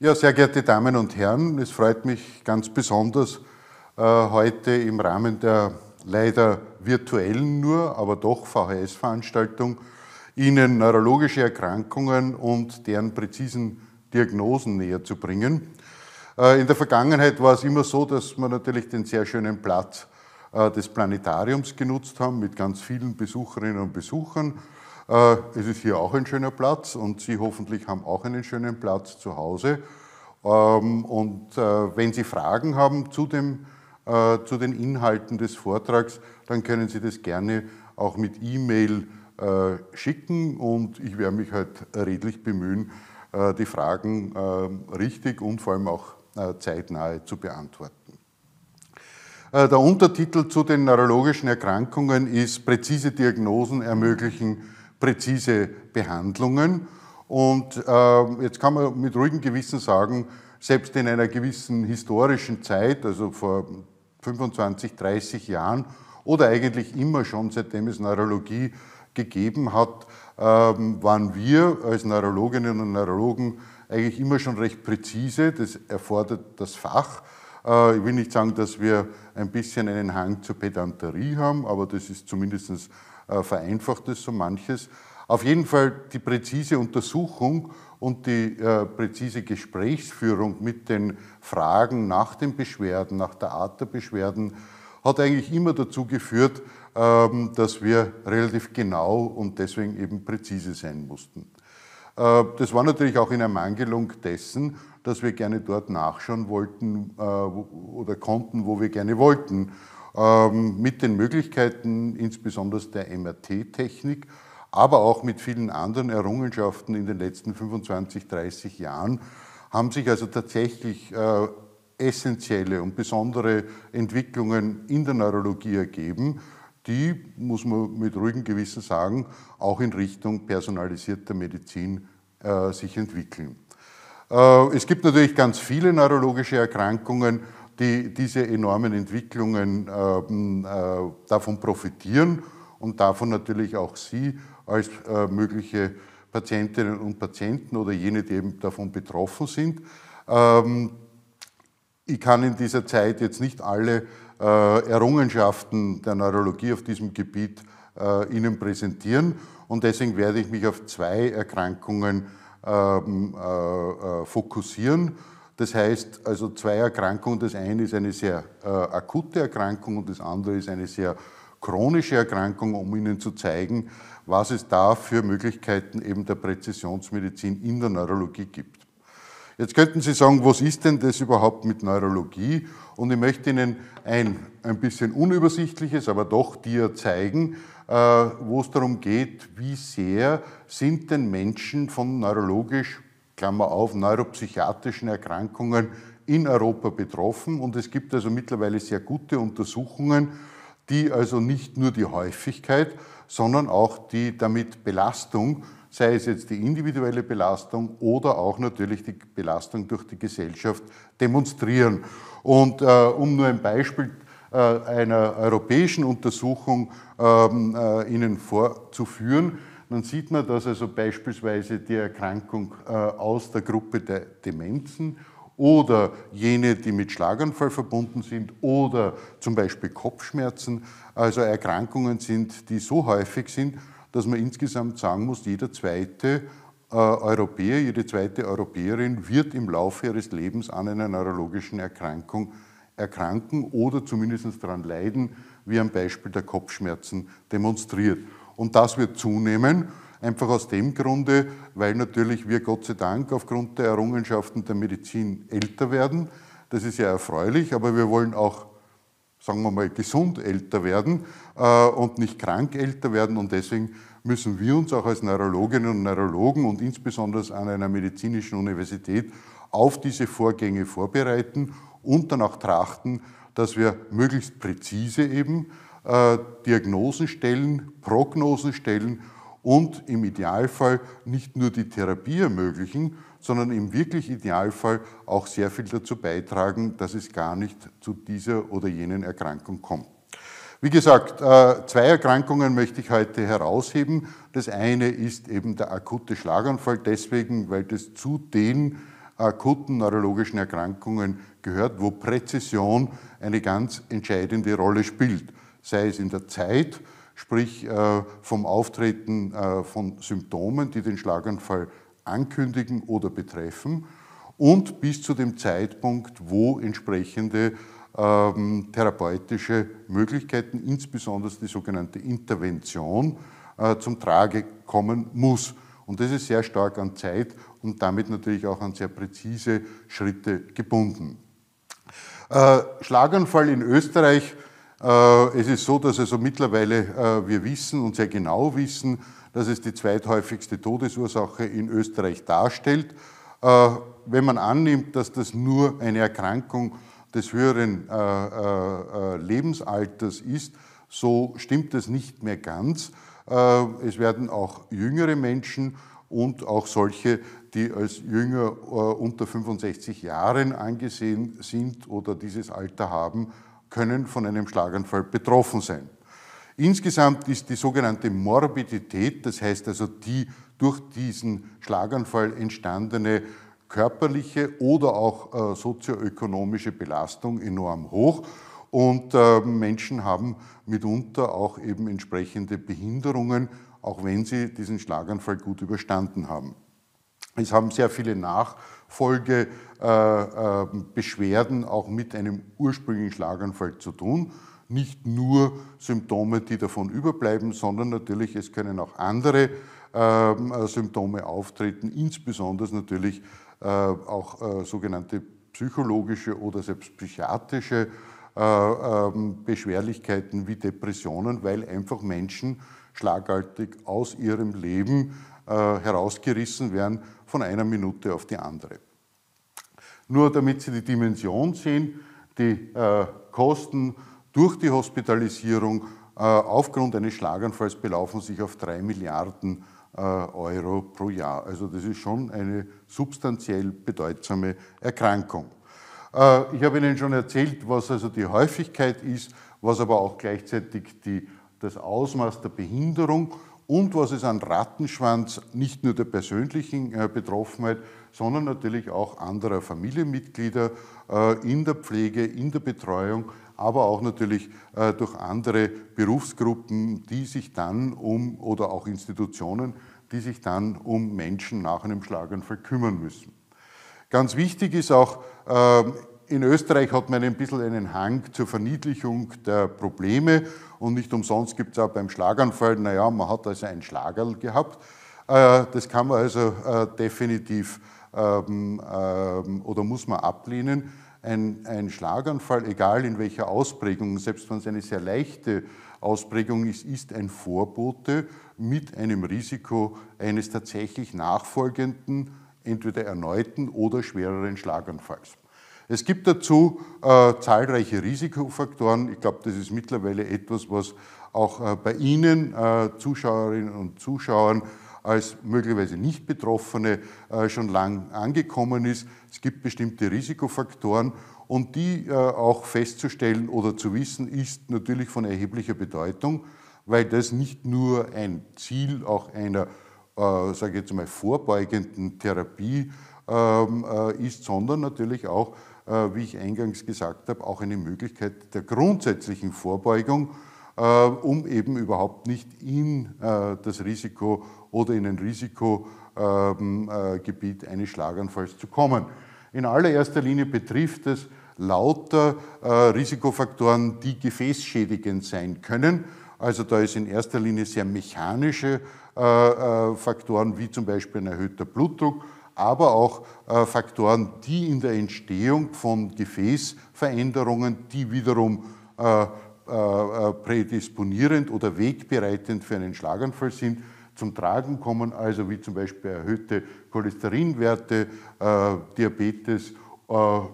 Ja, sehr geehrte Damen und Herren, es freut mich ganz besonders, äh, heute im Rahmen der leider virtuellen nur, aber doch VHS-Veranstaltung Ihnen neurologische Erkrankungen und deren präzisen Diagnosen näher zu bringen. Äh, in der Vergangenheit war es immer so, dass wir natürlich den sehr schönen Platz äh, des Planetariums genutzt haben mit ganz vielen Besucherinnen und Besuchern es ist hier auch ein schöner Platz und Sie hoffentlich haben auch einen schönen Platz zu Hause. Ähm, und äh, wenn Sie Fragen haben zu, dem, äh, zu den Inhalten des Vortrags, dann können Sie das gerne auch mit E-Mail schicken und ich werde mich halt redlich bemühen, die Fragen richtig und vor allem auch zeitnahe zu beantworten. Der Untertitel zu den neurologischen Erkrankungen ist Präzise Diagnosen ermöglichen präzise Behandlungen. Und äh, jetzt kann man mit ruhigem Gewissen sagen, selbst in einer gewissen historischen Zeit, also vor 25, 30 Jahren oder eigentlich immer schon, seitdem es Neurologie gegeben hat, ähm, waren wir als Neurologinnen und Neurologen eigentlich immer schon recht präzise. Das erfordert das Fach. Äh, ich will nicht sagen, dass wir ein bisschen einen Hang zur Pedanterie haben, aber das ist zumindest vereinfacht es so manches. Auf jeden Fall die präzise Untersuchung und die äh, präzise Gesprächsführung mit den Fragen nach den Beschwerden, nach der Art der Beschwerden, hat eigentlich immer dazu geführt, ähm, dass wir relativ genau und deswegen eben präzise sein mussten. Äh, das war natürlich auch in Ermangelung dessen, dass wir gerne dort nachschauen wollten äh, oder konnten, wo wir gerne wollten mit den Möglichkeiten insbesondere der MRT-Technik, aber auch mit vielen anderen Errungenschaften in den letzten 25, 30 Jahren haben sich also tatsächlich äh, essentielle und besondere Entwicklungen in der Neurologie ergeben, die, muss man mit ruhigem Gewissen sagen, auch in Richtung personalisierter Medizin äh, sich entwickeln. Äh, es gibt natürlich ganz viele neurologische Erkrankungen, die diese enormen Entwicklungen ähm, äh, davon profitieren und davon natürlich auch Sie als äh, mögliche Patientinnen und Patienten oder jene, die eben davon betroffen sind. Ähm, ich kann in dieser Zeit jetzt nicht alle äh, Errungenschaften der Neurologie auf diesem Gebiet äh, Ihnen präsentieren und deswegen werde ich mich auf zwei Erkrankungen ähm, äh, äh, fokussieren. Das heißt also zwei Erkrankungen. Das eine ist eine sehr äh, akute Erkrankung und das andere ist eine sehr chronische Erkrankung, um Ihnen zu zeigen, was es da für Möglichkeiten eben der Präzisionsmedizin in der Neurologie gibt. Jetzt könnten Sie sagen, was ist denn das überhaupt mit Neurologie? Und ich möchte Ihnen ein ein bisschen unübersichtliches, aber doch dir zeigen, äh, wo es darum geht, wie sehr sind denn Menschen von neurologisch Klammer auf, neuropsychiatrischen Erkrankungen in Europa betroffen. Und es gibt also mittlerweile sehr gute Untersuchungen, die also nicht nur die Häufigkeit, sondern auch die damit Belastung, sei es jetzt die individuelle Belastung oder auch natürlich die Belastung durch die Gesellschaft demonstrieren. Und äh, um nur ein Beispiel äh, einer europäischen Untersuchung ähm, äh, Ihnen vorzuführen, dann sieht man, dass also beispielsweise die Erkrankung äh, aus der Gruppe der Demenzen oder jene, die mit Schlaganfall verbunden sind oder zum Beispiel Kopfschmerzen, also Erkrankungen sind, die so häufig sind, dass man insgesamt sagen muss, jeder zweite äh, Europäer, jede zweite Europäerin wird im Laufe ihres Lebens an einer neurologischen Erkrankung erkranken oder zumindest daran leiden, wie am Beispiel der Kopfschmerzen demonstriert. Und das wird zunehmen, einfach aus dem Grunde, weil natürlich wir Gott sei Dank aufgrund der Errungenschaften der Medizin älter werden. Das ist ja erfreulich, aber wir wollen auch, sagen wir mal, gesund älter werden äh, und nicht krank älter werden. Und deswegen müssen wir uns auch als Neurologinnen und Neurologen und insbesondere an einer medizinischen Universität auf diese Vorgänge vorbereiten und danach trachten, dass wir möglichst präzise eben äh, Diagnosen stellen, Prognosen stellen und im Idealfall nicht nur die Therapie ermöglichen, sondern im wirklich Idealfall auch sehr viel dazu beitragen, dass es gar nicht zu dieser oder jenen Erkrankung kommt. Wie gesagt, äh, zwei Erkrankungen möchte ich heute herausheben. Das eine ist eben der akute Schlaganfall, deswegen, weil das zu den akuten neurologischen Erkrankungen gehört, wo Präzision eine ganz entscheidende Rolle spielt, sei es in der Zeit, sprich äh, vom Auftreten äh, von Symptomen, die den Schlaganfall ankündigen oder betreffen, und bis zu dem Zeitpunkt, wo entsprechende ähm, therapeutische Möglichkeiten, insbesondere die sogenannte Intervention, äh, zum Trage kommen muss. Und das ist sehr stark an Zeit und damit natürlich auch an sehr präzise Schritte gebunden. Äh, Schlaganfall in Österreich, es ist so, dass also mittlerweile äh, wir wissen und sehr genau wissen, dass es die zweithäufigste Todesursache in Österreich darstellt. Äh, wenn man annimmt, dass das nur eine Erkrankung des höheren äh, äh, Lebensalters ist, so stimmt das nicht mehr ganz. es werden auch jüngere Menschen und auch solche, die als jünger unter 65 Jahren angesehen sind oder dieses Alter haben, können von einem Schlaganfall betroffen sein. Insgesamt ist die sogenannte Morbidität, das heißt also die durch diesen Schlaganfall entstandene körperliche oder auch äh, sozioökonomische Belastung enorm hoch. Und äh, Menschen haben mitunter auch eben entsprechende Behinderungen, auch wenn sie diesen Schlaganfall gut überstanden haben. Es haben sehr viele Nachfolgebeschwerden äh, äh, auch mit einem ursprünglichen Schlaganfall zu tun. Nicht nur Symptome, die davon überbleiben, sondern natürlich es können auch andere ähm, äh, Symptome auftreten, insbesondere natürlich äh, auch sogenannte psychologische oder selbst psychiatrische äh, ähm, Beschwerlichkeiten wie Depressionen, weil einfach Menschen schlagartig aus ihrem Leben herausgerissen werden von einer Minute auf die andere. Nur damit Sie die Dimension sehen, die äh, Kosten durch die Hospitalisierung äh, aufgrund eines Schlaganfalls belaufen sich auf drei Milliarden äh, Euro pro Jahr. Also das ist schon eine substanziell bedeutsame Erkrankung. Äh, ich habe Ihnen schon erzählt, was also die Häufigkeit ist, was aber auch gleichzeitig die, das Ausmaß der Behinderung und was es an Rattenschwanz nicht nur der persönlichen Betroffenheit, sondern natürlich auch anderer Familienmitglieder in der Pflege, in der Betreuung aber auch natürlich äh, durch andere Berufsgruppen, die sich dann um, oder auch Institutionen, die sich dann um Menschen nach einem Schlaganfall kümmern müssen. Ganz wichtig ist auch, ähm, in Österreich hat man ein bisschen einen Hang zur Verniedlichung der Probleme und nicht umsonst gibt es auch beim Schlaganfall, naja, man hat also ein Schlagerl gehabt. Äh, das kann man also äh, definitiv ähm, ähm, oder muss man ablehnen ein, ein Schlaganfall, egal in welcher Ausprägung, selbst wenn es eine sehr leichte Ausprägung ist, ist ein Vorbote mit einem Risiko eines tatsächlich nachfolgenden, entweder erneuten oder schwereren Schlaganfalls. Es gibt dazu äh, zahlreiche Risikofaktoren. Ich glaube, das ist mittlerweile etwas, was auch äh, bei Ihnen, äh, Zuschauerinnen und Zuschauern, als möglicherweise nicht Betroffene äh, schon lang angekommen ist. Es gibt bestimmte Risikofaktoren und die äh, auch festzustellen oder zu wissen, ist natürlich von erheblicher Bedeutung, weil das nicht nur ein Ziel auch einer, äh, sage ich jetzt mal, vorbeugenden Therapie ähm, ist, sondern natürlich auch, wie ich eingangs gesagt habe, auch eine Möglichkeit der grundsätzlichen Vorbeugung äh, um eben überhaupt nicht in äh, das Risiko oder in ein Risikogebiet ähm, äh, eines Schlaganfalls zu kommen. In allererster Linie betrifft es lauter Risikofaktoren, die gefäßschädigend sein können. Also da ist in erster Linie sehr mechanische Faktoren wie zum Beispiel ein erhöhter Blutdruck, aber auch Faktoren, die in der Entstehung von Gefäßveränderungen, die wiederum äh, äh, prädisponierend oder wegbereitend für einen Schlaganfall sind, zum Tragen kommen, also wie zum Beispiel erhöhte Cholesterinwerte, äh, Diabetes,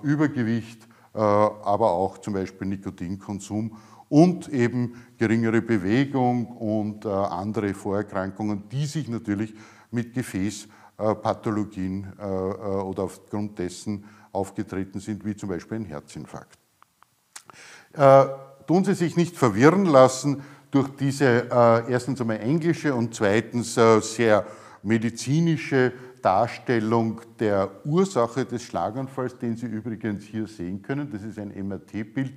Übergewicht, aber auch zum Beispiel Nikotinkonsum und eben geringere Bewegung und andere Vorerkrankungen, die sich natürlich mit Gefäßpathologien oder aufgrund dessen aufgetreten sind, wie zum Beispiel ein Herzinfarkt tun Sie sich nicht verwirren lassen durch diese äh, erstens einmal englische und zweitens äh, sehr medizinische Darstellung der Ursache des Schlaganfalls, den Sie übrigens hier sehen können. Das ist ein MRT-Bild,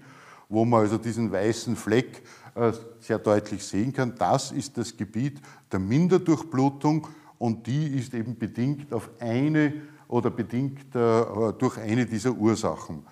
wo man also diesen weißen Fleck äh, sehr deutlich sehen kann. Das ist das Gebiet der Minderdurchblutung und die ist eben bedingt auf eine oder bedingt äh, durch eine dieser Ursachen.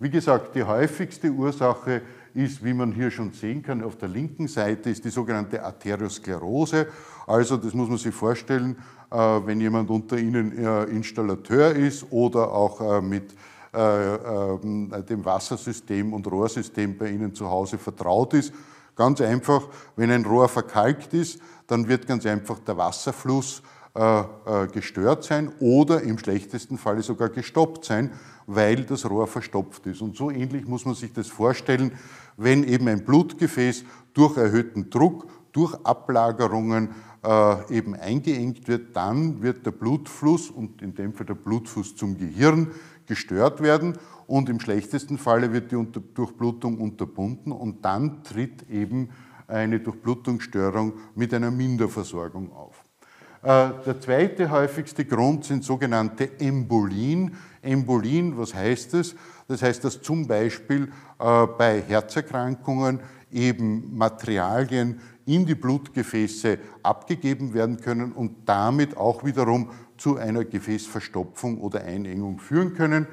Wie gesagt, die häufigste Ursache ist, wie man hier schon sehen kann, auf der linken Seite ist die sogenannte Arteriosklerose. Also das muss man sich vorstellen, äh, wenn jemand unter Ihnen äh, Installateur ist oder auch mit ähm, dem Wassersystem und Rohrsystem bei Ihnen zu Hause vertraut ist. Ganz einfach, wenn ein Rohr verkalkt ist, dann wird ganz einfach der Wasserfluss gestört sein oder im schlechtesten Falle sogar gestoppt sein, weil das Rohr verstopft ist. Und so ähnlich muss man sich das vorstellen, wenn eben ein Blutgefäß durch erhöhten Druck, durch Ablagerungen äh, eben eingeengt wird, dann wird der Blutfluss und in dem Fall der Blutfluss zum Gehirn gestört werden und im schlechtesten Falle wird die Durchblutung unterbunden und dann tritt eben eine Durchblutungsstörung mit einer Minderversorgung auf. Äh, der zweite häufigste Grund sind sogenannte Embolien. Embolien, was heißt das? Das heißt, dass zum Beispiel äh, bei Herzerkrankungen eben Materialien in die Blutgefäße abgegeben werden können und damit auch wiederum zu einer Gefäßverstopfung oder Einengung führen können.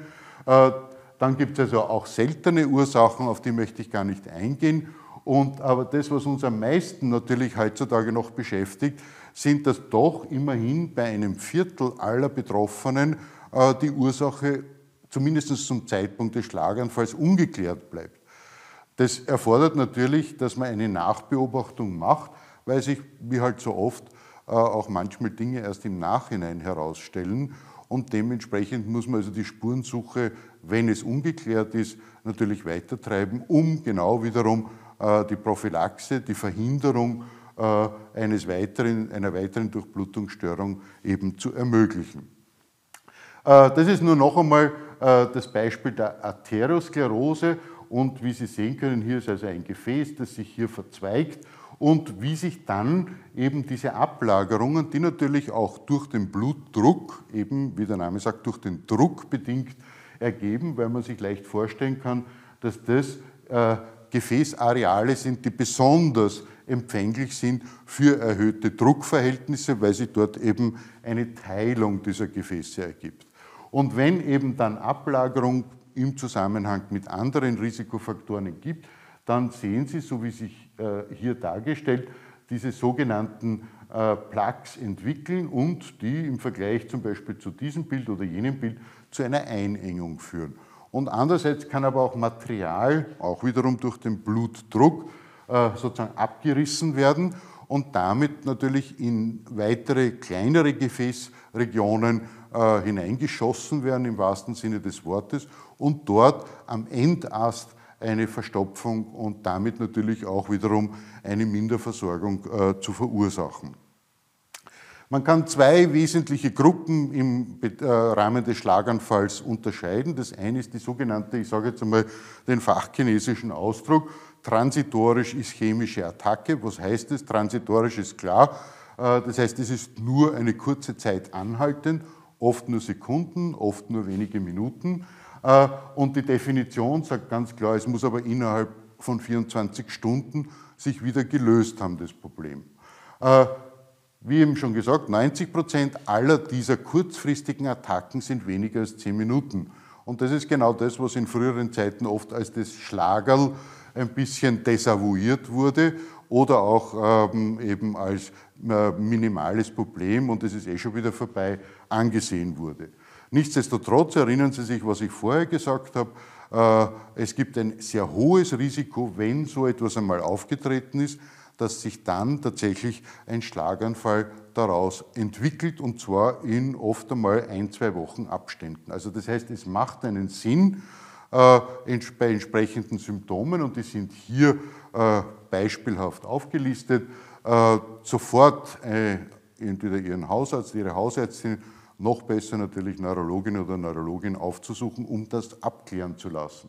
Äh, dann gibt es also auch seltene Ursachen, auf die möchte ich gar nicht eingehen. Und, aber das, was uns am meisten natürlich heutzutage noch beschäftigt, sind, dass doch immerhin bei einem Viertel aller Betroffenen äh, die Ursache zumindest zum Zeitpunkt des Schlaganfalls ungeklärt bleibt. Das erfordert natürlich, dass man eine Nachbeobachtung macht, weil sich, wie halt so oft, äh, auch manchmal Dinge erst im Nachhinein herausstellen. Und dementsprechend muss man also die Spurensuche, wenn es ungeklärt ist, natürlich weitertreiben, um genau wiederum die Prophylaxe, die Verhinderung eines weiteren, einer weiteren Durchblutungsstörung eben zu ermöglichen. Äh, das ist nur noch einmal äh, das Beispiel der Arteriosklerose und wie Sie sehen können, hier ist also ein Gefäß, das sich hier verzweigt und wie sich dann eben diese Ablagerungen, die natürlich auch durch den Blutdruck, eben wie der Name sagt, durch den Druck bedingt ergeben, weil man sich leicht vorstellen kann, dass das äh, Gefäßareale sind, die besonders empfänglich sind für erhöhte Druckverhältnisse, weil sich dort eben eine Teilung dieser Gefäße ergibt. Und wenn eben dann Ablagerung im Zusammenhang mit anderen Risikofaktoren gibt, dann sehen Sie, so wie sich äh, hier dargestellt, diese sogenannten äh, Plaques entwickeln und die im Vergleich zum Beispiel zu diesem Bild oder jenem Bild zu einer Einengung führen. Und andererseits kann aber auch Material, auch wiederum durch den Blutdruck, äh, sozusagen abgerissen werden und damit natürlich in weitere kleinere Gefäßregionen äh, hineingeschossen werden im wahrsten Sinne des Wortes und dort am Endast eine Verstopfung und damit natürlich auch wiederum eine Minderversorgung äh, zu verursachen. Man kann zwei wesentliche Gruppen im äh, Rahmen des Schlaganfalls unterscheiden. Das eine ist die sogenannte, ich sage jetzt einmal den fachchinesischen Ausdruck, transitorisch-ischämische Attacke. Was heißt das? Transitorisch ist klar. Äh, das heißt, es ist nur eine kurze Zeit anhaltend oft nur Sekunden, oft nur wenige Minuten. Äh, und die Definition sagt ganz klar, es muss aber innerhalb von 24 Stunden sich wieder gelöst haben, das Problem. Wie eben schon gesagt, 90 Prozent aller dieser kurzfristigen Attacken sind weniger als 10 Minuten. Und das ist genau das, was in früheren Zeiten oft als das Schlagerl ein bisschen desavouiert wurde oder auch ähm, eben als äh, minimales Problem und es ist eh schon wieder vorbei angesehen wurde. Nichtsdestotrotz erinnern Sie sich, was ich vorher gesagt habe, äh, es gibt ein sehr hohes Risiko, wenn so etwas einmal aufgetreten ist, dass sich dann tatsächlich ein Schlaganfall daraus entwickelt und zwar in oft einmal ein, zwei Wochen Abständen. Also das heißt, es macht einen Sinn äh, bei entsprechenden Symptomen und die sind hier äh, beispielhaft aufgelistet, äh, sofort entweder Ihren Hausarzt, Ihre Hausärztin, noch besser natürlich Neurologin oder Neurologin aufzusuchen, um das abklären zu lassen.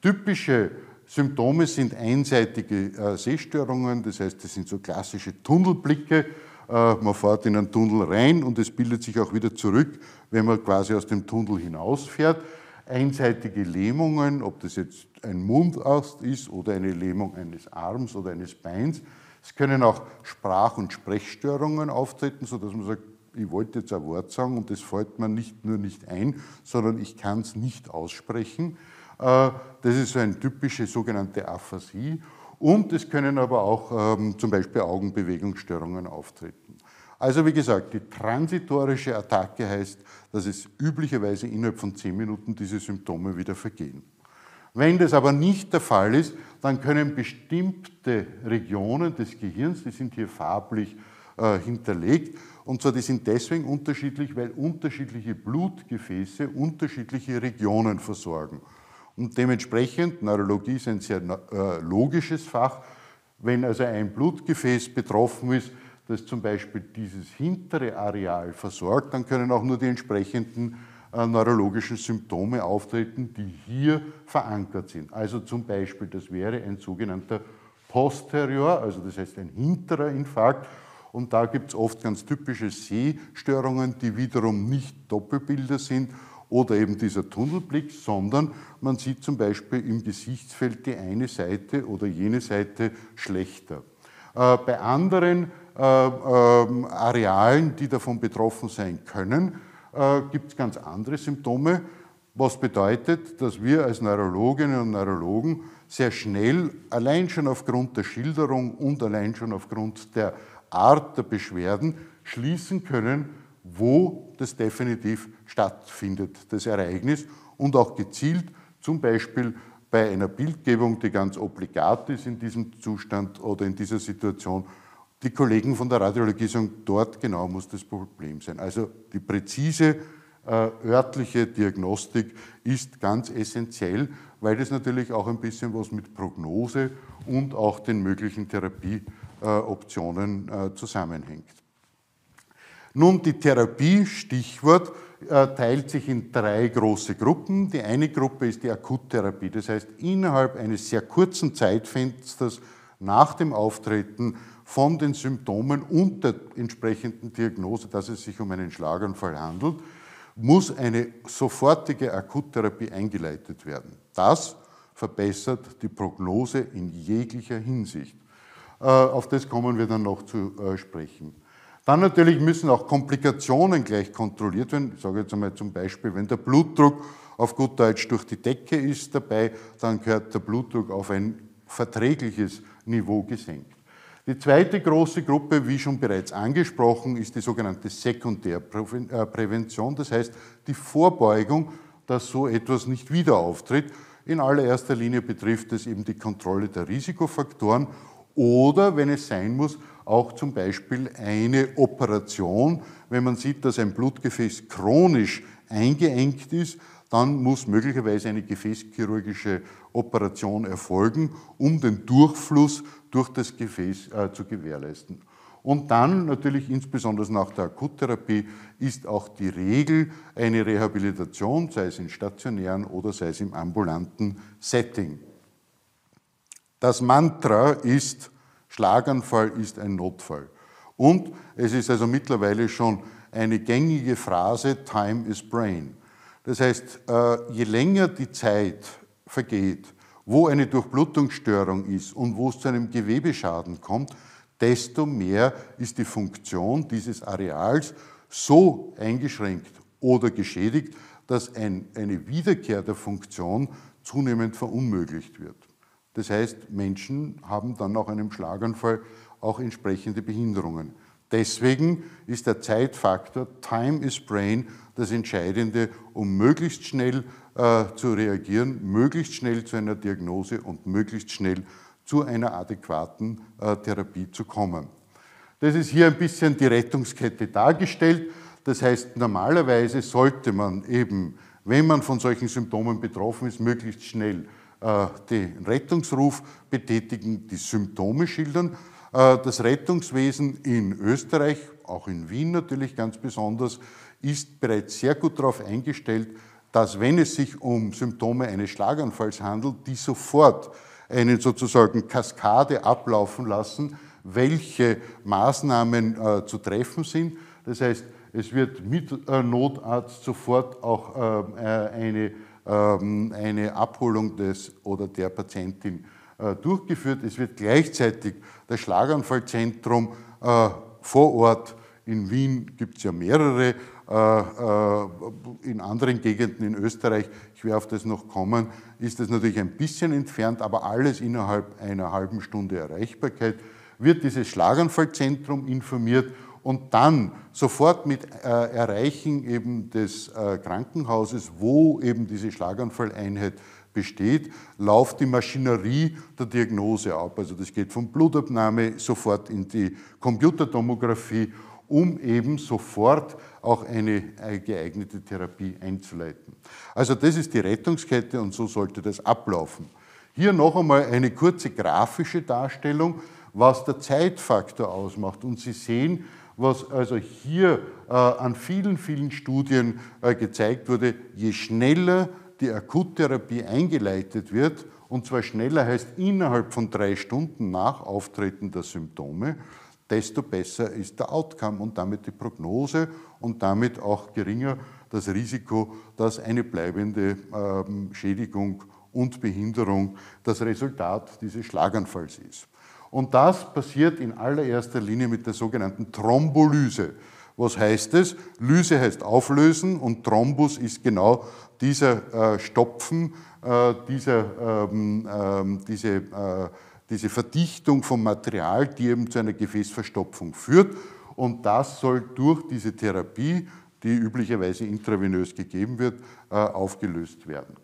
Typische Symptome sind einseitige Sehstörungen, das heißt, das sind so klassische Tunnelblicke, Äh, man fährt in einen Tunnel rein und es bildet sich auch wieder zurück, wenn man quasi aus dem Tunnel hinausfährt. Einseitige Lähmungen, ob das jetzt ein Mundast ist oder eine Lähmung eines Arms oder eines Beins. Es können auch Sprach- und Sprechstörungen auftreten, sodass man sagt, ich wollte jetzt ein Wort sagen und das fällt mir nicht nur nicht ein, sondern ich kann es nicht aussprechen. Äh, das ist so eine typische sogenannte Aphasie. Und es können aber auch ähm, zum Beispiel Augenbewegungsstörungen auftreten. Also wie gesagt, die transitorische Attacke heißt, dass es üblicherweise innerhalb von 10 Minuten diese Symptome wieder vergehen. Wenn das aber nicht der Fall ist, dann können bestimmte Regionen des Gehirns, die sind hier farblich äh, hinterlegt, und zwar die sind deswegen unterschiedlich, weil unterschiedliche Blutgefäße unterschiedliche Regionen versorgen. Und dementsprechend, Neurologie ist ein sehr äh, logisches Fach, wenn also ein Blutgefäß betroffen ist, das zum Beispiel dieses hintere Areal versorgt, dann können auch nur die entsprechenden äh, neurologischen Symptome auftreten, die hier verankert sind. Also zum Beispiel, das wäre ein sogenannter Posterior, also das heißt ein hinterer Infarkt. Und da gibt es oft ganz typische Sehstörungen, die wiederum nicht Doppelbilder sind oder eben dieser Tunnelblick, sondern man sieht zum Beispiel im Gesichtsfeld die eine Seite oder jene Seite schlechter. Äh, bei anderen äh, äh, Arealen, die davon betroffen sein können, äh, gibt es ganz andere Symptome, was bedeutet, dass wir als Neurologinnen und Neurologen sehr schnell, allein schon aufgrund der Schilderung und allein schon aufgrund der Art der Beschwerden, schließen können, wo das definitiv stattfindet, das Ereignis, und auch gezielt, zum Beispiel bei einer Bildgebung, die ganz obligat ist in diesem Zustand oder in dieser Situation, die Kollegen von der Radiologie sagen, dort genau muss das Problem sein. Also die präzise äh, örtliche Diagnostik ist ganz essentiell, weil das natürlich auch ein bisschen was mit Prognose und auch den möglichen Therapieoptionen äh, zusammenhängt. Nun, die Therapie, Stichwort, äh, teilt sich in drei große Gruppen. Die eine Gruppe ist die Akuttherapie, das heißt innerhalb eines sehr kurzen Zeitfensters nach dem Auftreten von den Symptomen und der entsprechenden Diagnose, dass es sich um einen Schlaganfall handelt, muss eine sofortige Akuttherapie eingeleitet werden. Das verbessert die Prognose in jeglicher Hinsicht. Äh, auf das kommen wir dann noch zu äh, sprechen. Dann natürlich müssen auch Komplikationen gleich kontrolliert werden. Ich sage jetzt einmal zum Beispiel, wenn der Blutdruck auf gut Deutsch durch die Decke ist dabei, dann gehört der Blutdruck auf ein verträgliches Niveau gesenkt. Die zweite große Gruppe, wie schon bereits angesprochen, ist die sogenannte Sekundärprävention, das heißt die Vorbeugung, dass so etwas nicht wieder auftritt. In allererster Linie betrifft es eben die Kontrolle der Risikofaktoren oder, wenn es sein muss, auch zum Beispiel eine Operation. Wenn man sieht, dass ein Blutgefäß chronisch eingeengt ist, dann muss möglicherweise eine gefäßchirurgische Operation erfolgen, um den Durchfluss durch das Gefäß äh, zu gewährleisten. Und dann natürlich insbesondere nach der Akuttherapie ist auch die Regel eine Rehabilitation, sei es in stationären oder sei es im ambulanten Setting. Das Mantra ist, Schlaganfall ist ein Notfall. Und es ist also mittlerweile schon eine gängige Phrase, Time is Brain. Das heißt, äh, je länger die Zeit vergeht, wo eine Durchblutungsstörung ist und wo es zu einem Gewebeschaden kommt, desto mehr ist die Funktion dieses Areals so eingeschränkt oder geschädigt, dass ein, eine Wiederkehr der Funktion zunehmend verunmöglicht wird. Das heißt, Menschen haben dann nach einem Schlaganfall auch entsprechende Behinderungen. Deswegen ist der Zeitfaktor Time is Brain das Entscheidende, um möglichst schnell äh, zu reagieren, möglichst schnell zu einer Diagnose und möglichst schnell zu einer adäquaten äh, Therapie zu kommen. Das ist hier ein bisschen die Rettungskette dargestellt. Das heißt, normalerweise sollte man eben, wenn man von solchen Symptomen betroffen ist, möglichst schnell den Rettungsruf betätigen, die Symptome schildern. Äh, das Rettungswesen in Österreich, auch in Wien natürlich ganz besonders, ist bereits sehr gut darauf eingestellt, dass wenn es sich um Symptome eines Schlaganfalls handelt, die sofort eine sozusagen Kaskade ablaufen lassen, welche Maßnahmen äh, zu treffen sind. Das heißt, es wird mit äh, Notarzt sofort auch ähm, äh, eine, eine Abholung des oder der Patientin äh, durchgeführt. Es wird gleichzeitig das Schlaganfallzentrum äh, vor Ort in Wien gibt es ja mehrere, in anderen Gegenden in Österreich, ich werde auf das noch kommen, ist das natürlich ein bisschen entfernt, aber alles innerhalb einer halben Stunde Erreichbarkeit, wird dieses Schlaganfallzentrum informiert und dann sofort mit äh, Erreichen eben des äh, Krankenhauses, wo eben diese Schlaganfalleinheit besteht, läuft die Maschinerie der Diagnose ab. Also das geht von Blutabnahme sofort in die Computertomographie, um eben sofort auch eine äh, geeignete Therapie einzuleiten. Also das ist die Rettungskette und so sollte das ablaufen. Hier noch einmal eine kurze grafische Darstellung, was der Zeitfaktor ausmacht. Und Sie sehen, was also hier äh, an vielen, vielen Studien äh, gezeigt wurde, je schneller die Akuttherapie eingeleitet wird, und zwar schneller heißt innerhalb von drei Stunden nach Auftreten der Symptome, desto besser ist der Outcome und damit die Prognose und damit auch geringer das Risiko, dass eine bleibende ähm, Schädigung und Behinderung das Resultat dieses Schlaganfalls ist. Und das passiert in allererster Linie mit der sogenannten Thrombolyse. Was heißt es? Lyse heißt auflösen und Thrombus ist genau dieser äh, Stopfen, äh, dieser, ähm, ähm, diese, äh, diese Verdichtung vom Material, die eben zu einer Gefäßverstopfung führt. Und das soll durch diese Therapie, die üblicherweise intravenös gegeben wird, äh, aufgelöst werden.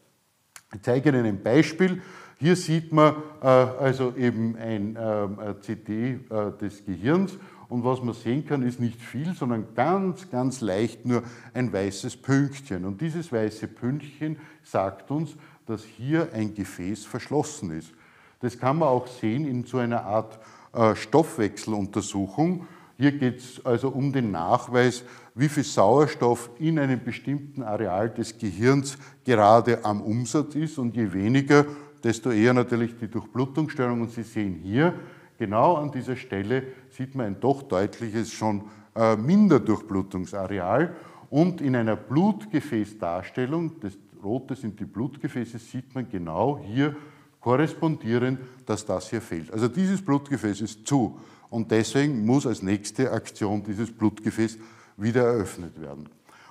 Ich zeige Ihnen ein Beispiel. Hier sieht man äh, also eben ein äh, CD äh, des Gehirns und was man sehen kann, ist nicht viel, sondern ganz, ganz leicht nur ein weißes Pünktchen. Und dieses weiße Pünktchen sagt uns, dass hier ein Gefäß verschlossen ist. Das kann man auch sehen in so einer Art äh, Stoffwechseluntersuchung. Hier geht es also um den Nachweis, wie viel Sauerstoff in einem bestimmten Areal des Gehirns gerade am Umsatz ist und je weniger, desto eher natürlich die Durchblutungsstörung. Und Sie sehen hier, genau an dieser Stelle sieht man ein doch deutliches schon äh, Minderdurchblutungsareal. Und in einer Blutgefäßdarstellung, das Rote sind die Blutgefäße, sieht man genau hier korrespondierend, dass das hier fehlt. Also dieses Blutgefäß ist zu und deswegen muss als nächste Aktion dieses Blutgefäß wieder eröffnet werden.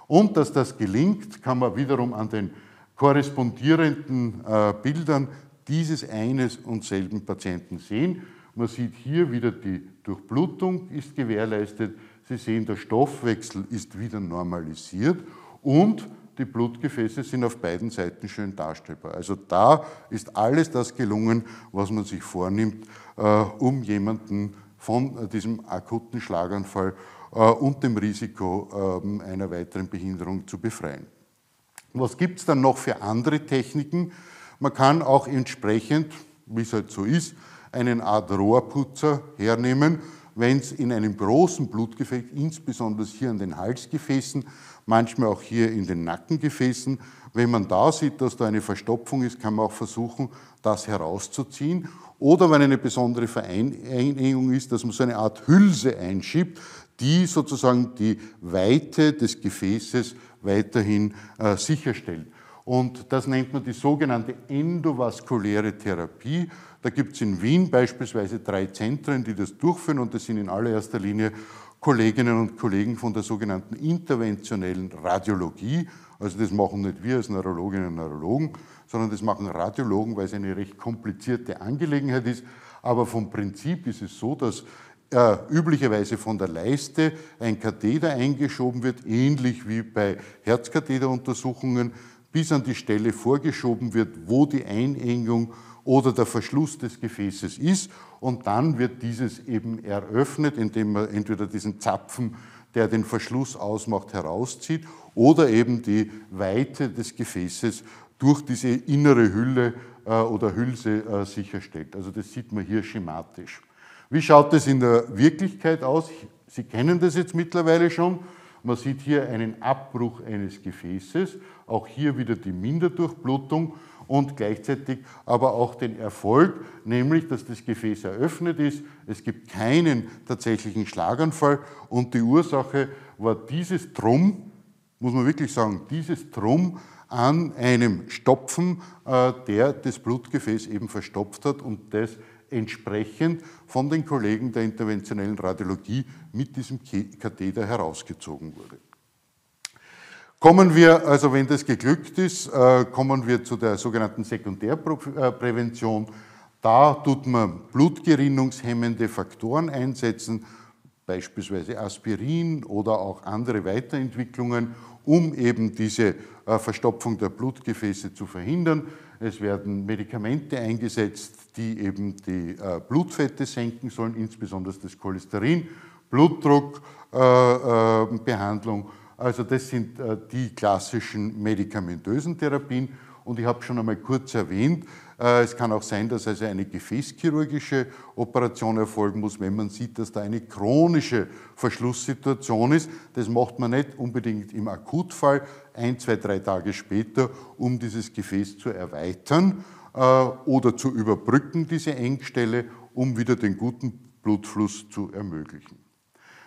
Und dass das gelingt, kann man wiederum an den korrespondierenden äh, Bildern dieses eines und selben Patienten sehen. Man sieht hier wieder, die Durchblutung ist gewährleistet. Sie sehen, der Stoffwechsel ist wieder normalisiert und die Blutgefäße sind auf beiden Seiten schön darstellbar. Also da ist alles das gelungen, was man sich vornimmt, äh, um jemanden von diesem akuten Schlaganfall äh, und dem Risiko ähm, einer weiteren Behinderung zu befreien. Was gibt es dann noch für andere Techniken? Man kann auch entsprechend, wie es halt so ist, einen Art Rohrputzer hernehmen, wenn es in einem großen Blutgefäß, insbesondere hier an den Halsgefäßen, manchmal auch hier in den Nackengefäßen, wenn man da sieht, dass da eine Verstopfung ist, kann man auch versuchen, das herauszuziehen. Oder wenn eine besondere Vereinigung ist, dass man so eine Art Hülse einschiebt, die sozusagen die Weite des Gefäßes weiterhin äh, sicherstellt. Und das nennt man die sogenannte endovaskuläre Therapie. Da gibt es in Wien beispielsweise drei Zentren, die das durchführen und das sind in allererster Linie Kolleginnen und Kollegen von der sogenannten interventionellen Radiologie. Also das machen nicht wir als Neurologinnen und Neurologen, sondern das machen Radiologen, weil es eine recht komplizierte Angelegenheit ist. Aber vom Prinzip ist es so, dass äh, üblicherweise von der Leiste ein Katheter eingeschoben wird, ähnlich wie bei Herzkatheteruntersuchungen, bis an die Stelle vorgeschoben wird, wo die Einengung oder der Verschluss des Gefäßes ist. Und dann wird dieses eben eröffnet, indem man entweder diesen Zapfen, der den Verschluss ausmacht, herauszieht oder eben die Weite des Gefäßes durch diese innere Hülle äh, oder Hülse äh, sicherstellt. Also das sieht man hier schematisch. Wie schaut es in der Wirklichkeit aus? Sie kennen das jetzt mittlerweile schon. Man sieht hier einen Abbruch eines Gefäßes, auch hier wieder die Minderdurchblutung und gleichzeitig aber auch den Erfolg, nämlich dass das Gefäß eröffnet ist, es gibt keinen tatsächlichen Schlaganfall und die Ursache war dieses Drum, muss man wirklich sagen, dieses Drum an einem Stopfen, äh, der das Blutgefäß eben verstopft hat und das entsprechend von den Kollegen der interventionellen Radiologie mit diesem Katheter herausgezogen wurde. Kommen wir, also wenn das geglückt ist, äh, kommen wir zu der sogenannten Sekundärprävention. Da tut man blutgerinnungshemmende Faktoren einsetzen, beispielsweise Aspirin oder auch andere Weiterentwicklungen, um eben diese äh, Verstopfung der Blutgefäße zu verhindern. Es werden Medikamente eingesetzt, die eben die äh, Blutfette senken sollen, insbesondere das Cholesterin, Blutdruckbehandlung also das sind äh, die klassischen medikamentösen Therapien. Und ich habe schon einmal kurz erwähnt, äh, es kann auch sein, dass also eine gefäßchirurgische Operation erfolgen muss, wenn man sieht, dass da eine chronische Verschlusssituation ist. Das macht man nicht unbedingt im Akutfall, ein, zwei, drei Tage später, um dieses Gefäß zu erweitern äh, oder zu überbrücken, diese Engstelle, um wieder den guten Blutfluss zu ermöglichen.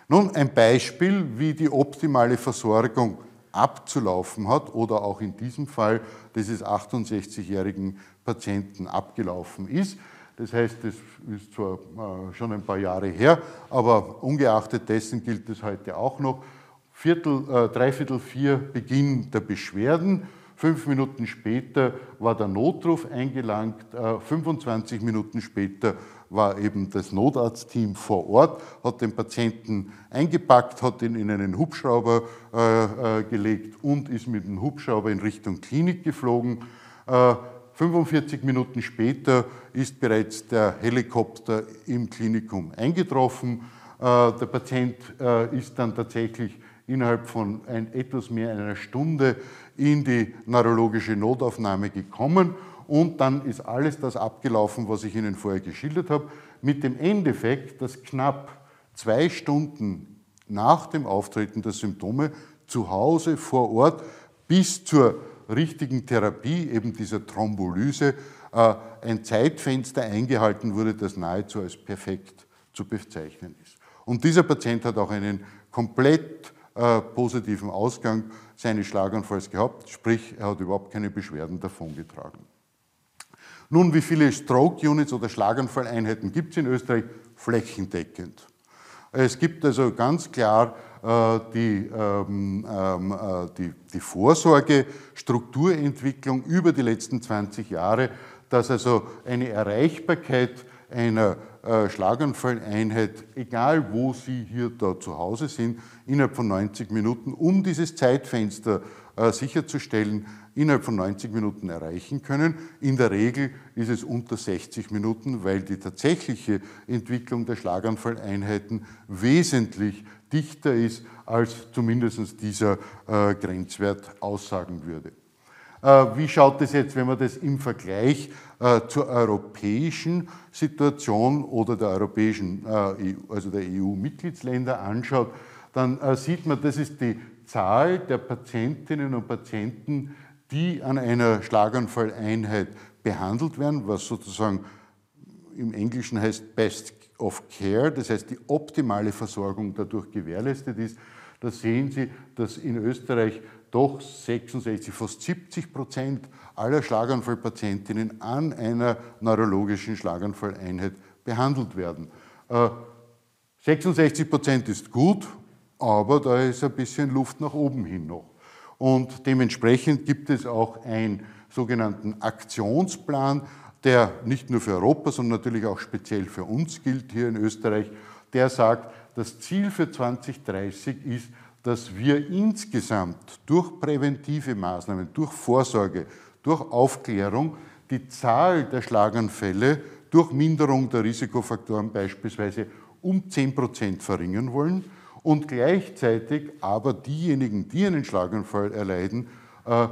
Nun, ein Beispiel, wie die optimale Versorgung abzulaufen hat oder auch in diesem Fall dieses 68-jährigen Patienten abgelaufen ist. Das heißt, das ist zwar äh, schon ein paar Jahre her, aber ungeachtet dessen gilt es heute auch noch. Viertel, äh, dreiviertel vier Beginn der Beschwerden. Fünf Minuten später war der Notruf eingelangt. Äh, 25 Minuten später war eben das Notarztteam vor Ort, hat den Patienten eingepackt, hat ihn in einen Hubschrauber äh, äh, gelegt und ist mit dem Hubschrauber in Richtung Klinik geflogen. Äh, 45 Minuten später ist bereits der Helikopter im Klinikum eingetroffen. Äh, der Patient äh, ist dann tatsächlich innerhalb von ein, etwas mehr einer Stunde in die neurologische Notaufnahme gekommen und dann ist alles das abgelaufen, was ich Ihnen vorher geschildert habe, mit dem Endeffekt, dass knapp zwei Stunden nach dem Auftreten der Symptome zu Hause vor Ort bis zur richtigen Therapie, eben dieser Thrombolyse, äh, ein Zeitfenster eingehalten wurde, das nahezu als perfekt zu bezeichnen ist. Und dieser Patient hat auch einen komplett äh, positiven Ausgang seines Schlaganfalls gehabt, sprich er hat überhaupt keine Beschwerden davongetragen. Nun, wie viele Stroke-Units oder Schlaganfalleinheiten gibt es in Österreich? Flächendeckend. Es gibt also ganz klar äh, die, ähm, ähm, äh, die, die Vorsorge, Strukturentwicklung über die letzten 20 Jahre, dass also eine Erreichbarkeit einer äh, Schlaganfalleinheit, egal wo Sie hier da zu Hause sind, innerhalb von 90 Minuten, um dieses Zeitfenster äh, sicherzustellen, innerhalb von 90 Minuten erreichen können. In der Regel ist es unter 60 Minuten, weil die tatsächliche Entwicklung der Schlaganfalleinheiten wesentlich dichter ist, als zumindest dieser äh, Grenzwert aussagen würde. Äh, wie schaut es jetzt, wenn man das im Vergleich äh, zur europäischen Situation oder der europäischen, äh, also der EU-Mitgliedsländer anschaut? Dann sieht man, das ist die Zahl der Patientinnen und Patienten, die an einer Schlaganfalleinheit behandelt werden, was sozusagen im Englischen heißt Best of Care, das heißt die optimale Versorgung dadurch gewährleistet ist. Da sehen Sie, dass in Österreich doch 66, fast 70 Prozent aller Schlaganfallpatientinnen an einer neurologischen Schlaganfalleinheit behandelt werden. 66 äh, Prozent ist gut, aber da ist ein bisschen Luft nach oben hin noch. Und dementsprechend gibt es auch einen sogenannten Aktionsplan, der nicht nur für Europa, sondern natürlich auch speziell für uns gilt hier in Österreich. Der sagt, das Ziel für 2030 ist, dass wir insgesamt durch präventive Maßnahmen, durch Vorsorge, durch Aufklärung die Zahl der Schlaganfälle durch Minderung der Risikofaktoren beispielsweise um 10 Prozent verringern wollen und gleichzeitig aber diejenigen, die einen Schlaganfall erleiden, äh,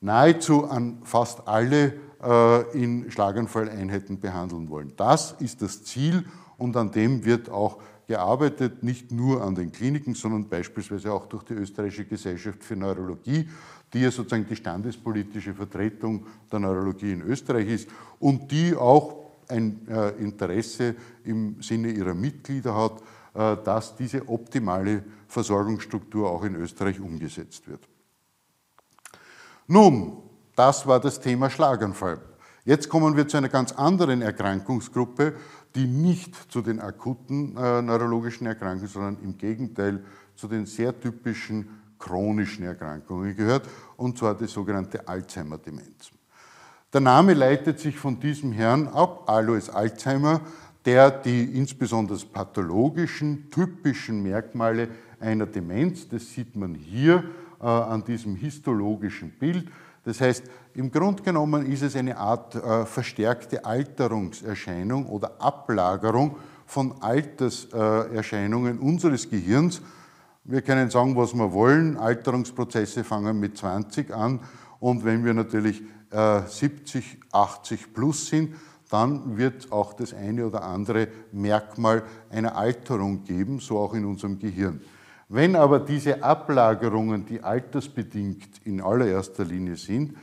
nahezu an fast alle äh, in Schlaganfalleinheiten behandeln wollen. Das ist das Ziel und an dem wird auch gearbeitet, nicht nur an den Kliniken, sondern beispielsweise auch durch die Österreichische Gesellschaft für Neurologie, die ja sozusagen die standespolitische Vertretung der Neurologie in Österreich ist und die auch ein äh, Interesse im Sinne ihrer Mitglieder hat, äh, dass diese optimale Versorgungsstruktur auch in Österreich umgesetzt wird. Nun, das war das Thema Schlaganfall. Jetzt kommen wir zu einer ganz anderen Erkrankungsgruppe, die nicht zu den akuten äh, neurologischen Erkrankungen, sondern im Gegenteil zu den sehr typischen chronischen Erkrankungen gehört, und zwar die sogenannte Alzheimer-Demenz. Der Name leitet sich von diesem Herrn ab, Alois Alzheimer, der die insbesondere pathologischen, typischen Merkmale einer Demenz, das sieht man hier äh, an diesem histologischen Bild, das heißt, im Grunde genommen ist es eine Art äh, verstärkte Alterungserscheinung oder Ablagerung von Alterserscheinungen unseres Gehirns. Wir können sagen, was wir wollen. Alterungsprozesse fangen mit 20 an und wenn wir natürlich äh, 70, 80 plus sind, dann wird auch das eine oder andere Merkmal einer Alterung geben, so auch in unserem Gehirn. Wenn aber diese Ablagerungen, die altersbedingt in allererster Linie sind,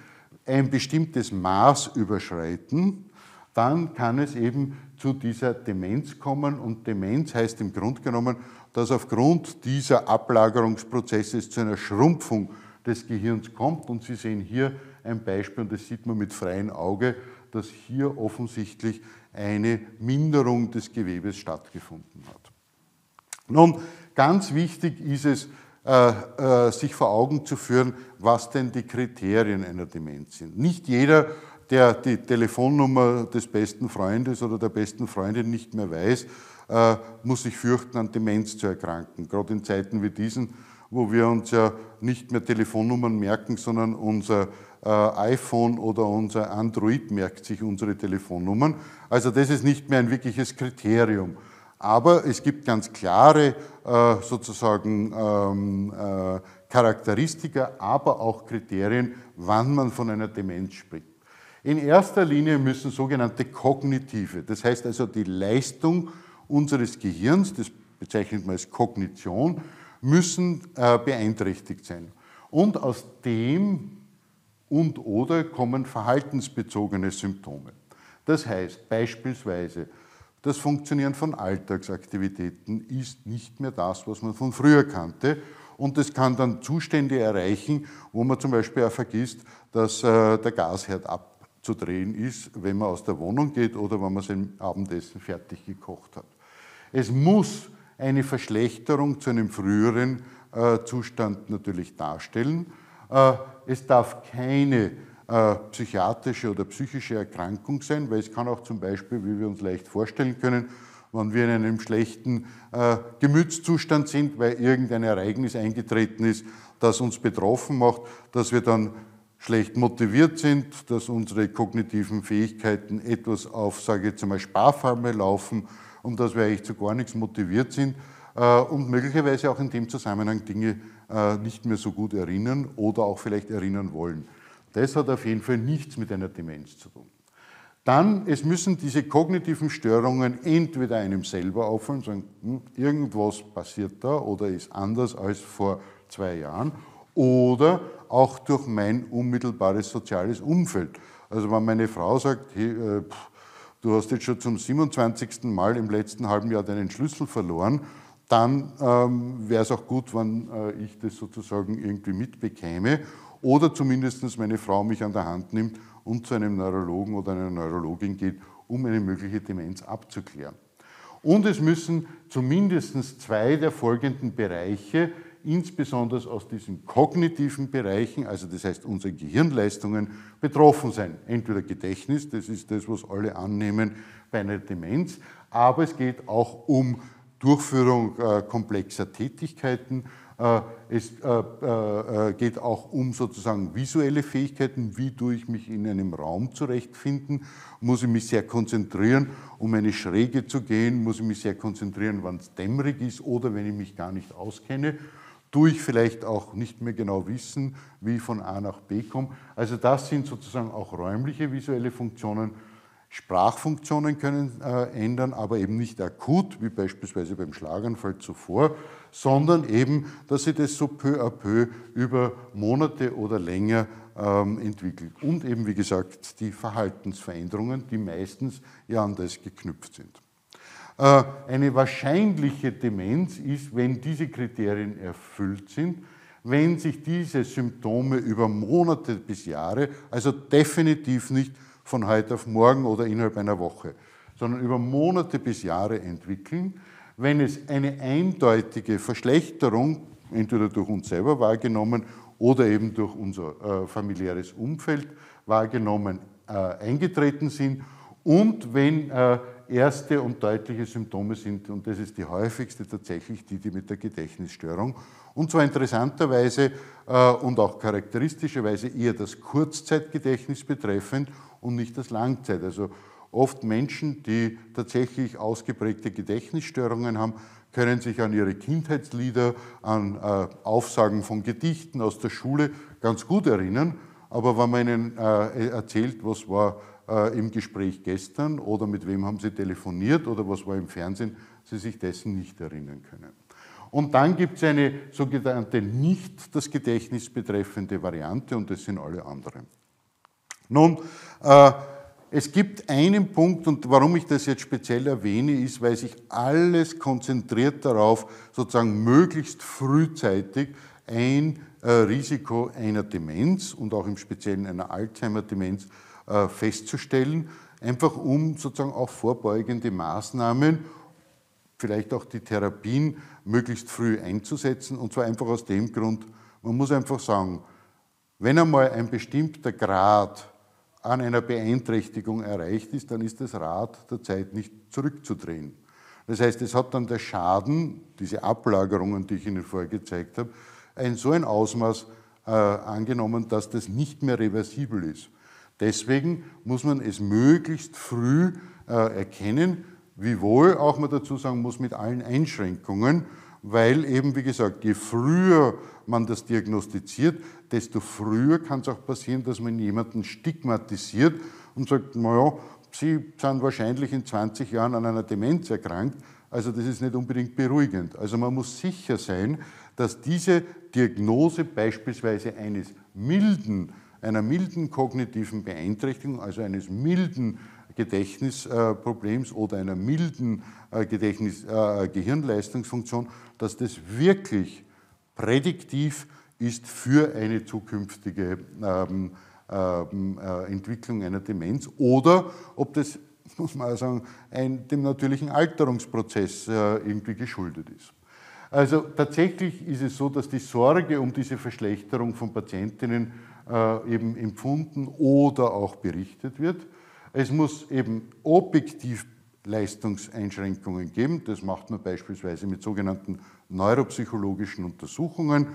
ein bestimmtes Maß überschreiten, dann kann es eben zu dieser Demenz kommen. Und Demenz heißt im Grunde genommen, dass aufgrund dieser Ablagerungsprozesse es zu einer Schrumpfung des Gehirns kommt. Und Sie sehen hier ein Beispiel, und das sieht man mit freiem Auge, dass hier offensichtlich eine Minderung des Gewebes stattgefunden hat. Nun, Ganz wichtig ist es, äh, äh, sich vor Augen zu führen, was denn die Kriterien einer Demenz sind. Nicht jeder, der die Telefonnummer des besten Freundes oder der besten Freundin nicht mehr weiß, äh, muss sich fürchten, an Demenz zu erkranken. Gerade in Zeiten wie diesen, wo wir uns ja nicht mehr Telefonnummern merken, sondern unser iPhone oder unser Android merkt sich unsere Telefonnummern. Also das ist nicht mehr ein wirkliches Kriterium. Aber es gibt ganz klare äh, sozusagen ähm, äh, Charakteristika, aber auch Kriterien, wann man von einer Demenz spricht. In erster Linie müssen sogenannte kognitive, das heißt also die Leistung unseres Gehirns, das bezeichnet man als Kognition, müssen äh, beeinträchtigt sein. Und aus dem und oder kommen verhaltensbezogene Symptome. Das heißt beispielsweise, das Funktionieren von Alltagsaktivitäten ist nicht mehr das, was man von früher kannte. Und es kann dann Zustände erreichen, wo man zum Beispiel auch vergisst, dass äh, der Gasherd abzudrehen ist, wenn man aus der Wohnung geht oder wenn man sein Abendessen fertig gekocht hat. Es muss eine Verschlechterung zu einem früheren äh, Zustand natürlich darstellen. Äh, es darf keine äh, psychiatrische oder psychische Erkrankung sein, weil es kann auch zum Beispiel, wie wir uns leicht vorstellen können, wenn wir in einem schlechten äh, Gemütszustand sind, weil irgendein Ereignis eingetreten ist, das uns betroffen macht, dass wir dann schlecht motiviert sind, dass unsere kognitiven Fähigkeiten etwas auf, sage ich jetzt einmal, laufen und dass wir eigentlich zu gar nichts motiviert sind äh, und möglicherweise auch in dem Zusammenhang Dinge äh, nicht mehr so gut erinnern oder auch vielleicht erinnern wollen. Das hat auf jeden Fall nichts mit einer Demenz zu tun. Dann, es müssen diese kognitiven Störungen entweder einem selber auffallen, sagen, hm, irgendwas passiert da oder ist anders als vor zwei Jahren, oder auch durch mein unmittelbares soziales Umfeld. Also wenn meine Frau sagt, hey, äh, pff, du hast jetzt schon zum 27. Mal im letzten halben Jahr deinen Schlüssel verloren, dann ähm, wäre es auch gut, wenn äh, ich das sozusagen irgendwie mitbekäme oder zumindest meine Frau mich an der Hand nimmt und zu einem Neurologen oder einer Neurologin geht, um eine mögliche Demenz abzuklären. Und es müssen zumindest zwei der folgenden Bereiche, insbesondere aus diesen kognitiven Bereichen, also das heißt unsere Gehirnleistungen, betroffen sein. Entweder Gedächtnis, das ist das, was alle annehmen bei einer Demenz, aber es geht auch um Durchführung äh, komplexer Tätigkeiten, es äh, äh, geht auch um sozusagen visuelle Fähigkeiten. Wie tue ich mich in einem Raum zurechtfinden? Muss ich mich sehr konzentrieren, um eine Schräge zu gehen? Muss ich mich sehr konzentrieren, wann es dämmerig ist oder wenn ich mich gar nicht auskenne? Tue ich vielleicht auch nicht mehr genau wissen, wie ich von A nach B komme? Also das sind sozusagen auch räumliche visuelle Funktionen. Sprachfunktionen können äh, ändern, aber eben nicht akut, wie beispielsweise beim Schlaganfall zuvor, sondern eben, dass sich das so peu à peu über Monate oder länger ähm, entwickelt. Und eben, wie gesagt, die Verhaltensveränderungen, die meistens ja an das geknüpft sind. Äh, eine wahrscheinliche Demenz ist, wenn diese Kriterien erfüllt sind, wenn sich diese Symptome über Monate bis Jahre, also definitiv nicht von heute auf morgen oder innerhalb einer Woche, sondern über Monate bis Jahre entwickeln, wenn es eine eindeutige Verschlechterung, entweder durch uns selber wahrgenommen oder eben durch unser äh, familiäres Umfeld wahrgenommen, äh, eingetreten sind und wenn äh, erste und deutliche Symptome sind, und das ist die häufigste tatsächlich die, die mit der Gedächtnisstörung, und zwar interessanterweise äh, und auch charakteristischerweise eher das Kurzzeitgedächtnis betreffend und nicht das Langzeit. Also oft Menschen, die tatsächlich ausgeprägte Gedächtnisstörungen haben, können sich an ihre Kindheitslieder, an äh, Aufsagen von Gedichten aus der Schule ganz gut erinnern, aber wenn man ihnen äh, erzählt, was war äh, im Gespräch gestern oder mit wem haben Sie telefoniert oder was war im Fernsehen, Sie sich dessen nicht erinnern können. Und dann gibt es eine sogenannte nicht das Gedächtnis betreffende Variante und das sind alle anderen. Nun, äh, es gibt einen Punkt, und warum ich das jetzt speziell erwähne, ist, weil sich alles konzentriert darauf, sozusagen möglichst frühzeitig ein äh, Risiko einer Demenz und auch im Speziellen einer Alzheimer-Demenz äh, festzustellen, einfach um sozusagen auch vorbeugende Maßnahmen, vielleicht auch die Therapien möglichst früh einzusetzen. Und zwar einfach aus dem Grund, man muss einfach sagen, wenn einmal ein bestimmter Grad an einer Beeinträchtigung erreicht ist, dann ist das Rad der Zeit nicht zurückzudrehen. Das heißt, es hat dann der Schaden, diese Ablagerungen, die ich Ihnen vorher gezeigt habe, ein so ein Ausmaß äh, angenommen, dass das nicht mehr reversibel ist. Deswegen muss man es möglichst früh äh, erkennen, wiewohl auch man dazu sagen muss, mit allen Einschränkungen, weil eben, wie gesagt, je früher man das diagnostiziert, desto früher kann es auch passieren, dass man jemanden stigmatisiert und sagt, naja, Sie sind wahrscheinlich in 20 Jahren an einer Demenz erkrankt, also das ist nicht unbedingt beruhigend. Also man muss sicher sein, dass diese Diagnose beispielsweise eines milden einer milden kognitiven Beeinträchtigung, also eines milden Gedächtnisproblems oder einer milden äh, Gedächtnis, äh, Gehirnleistungsfunktion, dass das wirklich prädiktiv ist für eine zukünftige ähm, ähm, äh, Entwicklung einer Demenz oder ob das, muss man sagen, ein, dem natürlichen Alterungsprozess äh, irgendwie geschuldet ist. Also tatsächlich ist es so, dass die Sorge um diese Verschlechterung von Patientinnen äh, eben empfunden oder auch berichtet wird. Es muss eben objektiv Leistungseinschränkungen geben. Das macht man beispielsweise mit sogenannten neuropsychologischen Untersuchungen.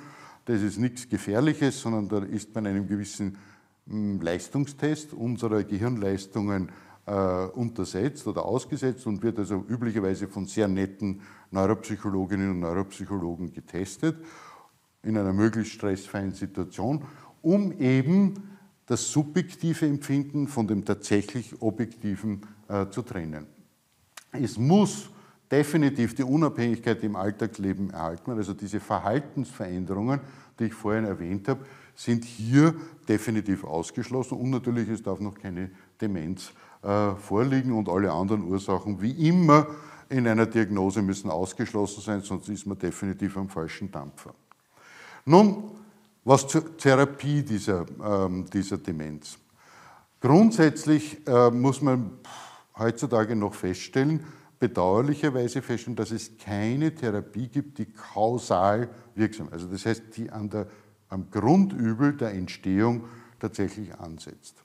Das ist nichts Gefährliches, sondern da ist man einem gewissen hm, Leistungstest unserer Gehirnleistungen äh, untersetzt oder ausgesetzt und wird also üblicherweise von sehr netten Neuropsychologinnen und Neuropsychologen getestet in einer möglichst stressfreien Situation um eben das subjektive Empfinden von dem tatsächlich objektiven äh, zu trennen. Es muss definitiv die Unabhängigkeit im Alltagsleben erhalten werden. Also diese Verhaltensveränderungen, die ich vorhin erwähnt habe, sind hier definitiv ausgeschlossen und natürlich es darf noch keine Demenz äh, vorliegen und alle anderen Ursachen wie immer in einer Diagnose müssen ausgeschlossen sein, sonst ist man definitiv am falschen Dampfer. Nun, was zur Therapie dieser, ähm, dieser Demenz. Grundsätzlich äh, muss man heutzutage noch feststellen, bedauerlicherweise feststellen, dass es keine Therapie gibt, die kausal wirksam ist. Also das heißt, die an der, am Grundübel der Entstehung tatsächlich ansetzt.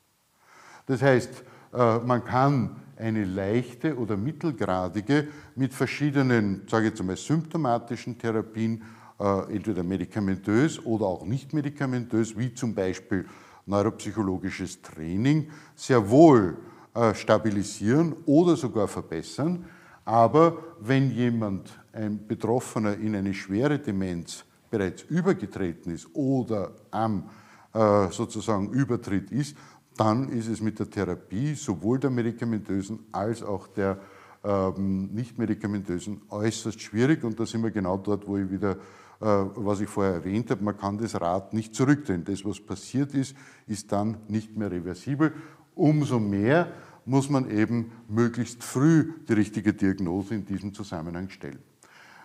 Das heißt, äh, man kann eine leichte oder mittelgradige mit verschiedenen, sage ich jetzt einmal, symptomatischen Therapien äh, entweder medikamentös oder auch nicht medikamentös, wie zum Beispiel neuropsychologisches Training, sehr wohl äh, stabilisieren oder sogar verbessern. Aber wenn jemand, ein Betroffener in eine schwere Demenz bereits übergetreten ist oder am äh, sozusagen Übertritt ist, dann ist es mit der Therapie sowohl der medikamentösen als auch der ähm, nicht medikamentösen äußerst schwierig. Und da sind wir genau dort, wo ich wieder, was ich vorher erwähnt habe, man kann das Rad nicht zurückdrehen. Das, was passiert ist, ist dann nicht mehr reversibel. Umso mehr muss man eben möglichst früh die richtige Diagnose in diesem Zusammenhang stellen.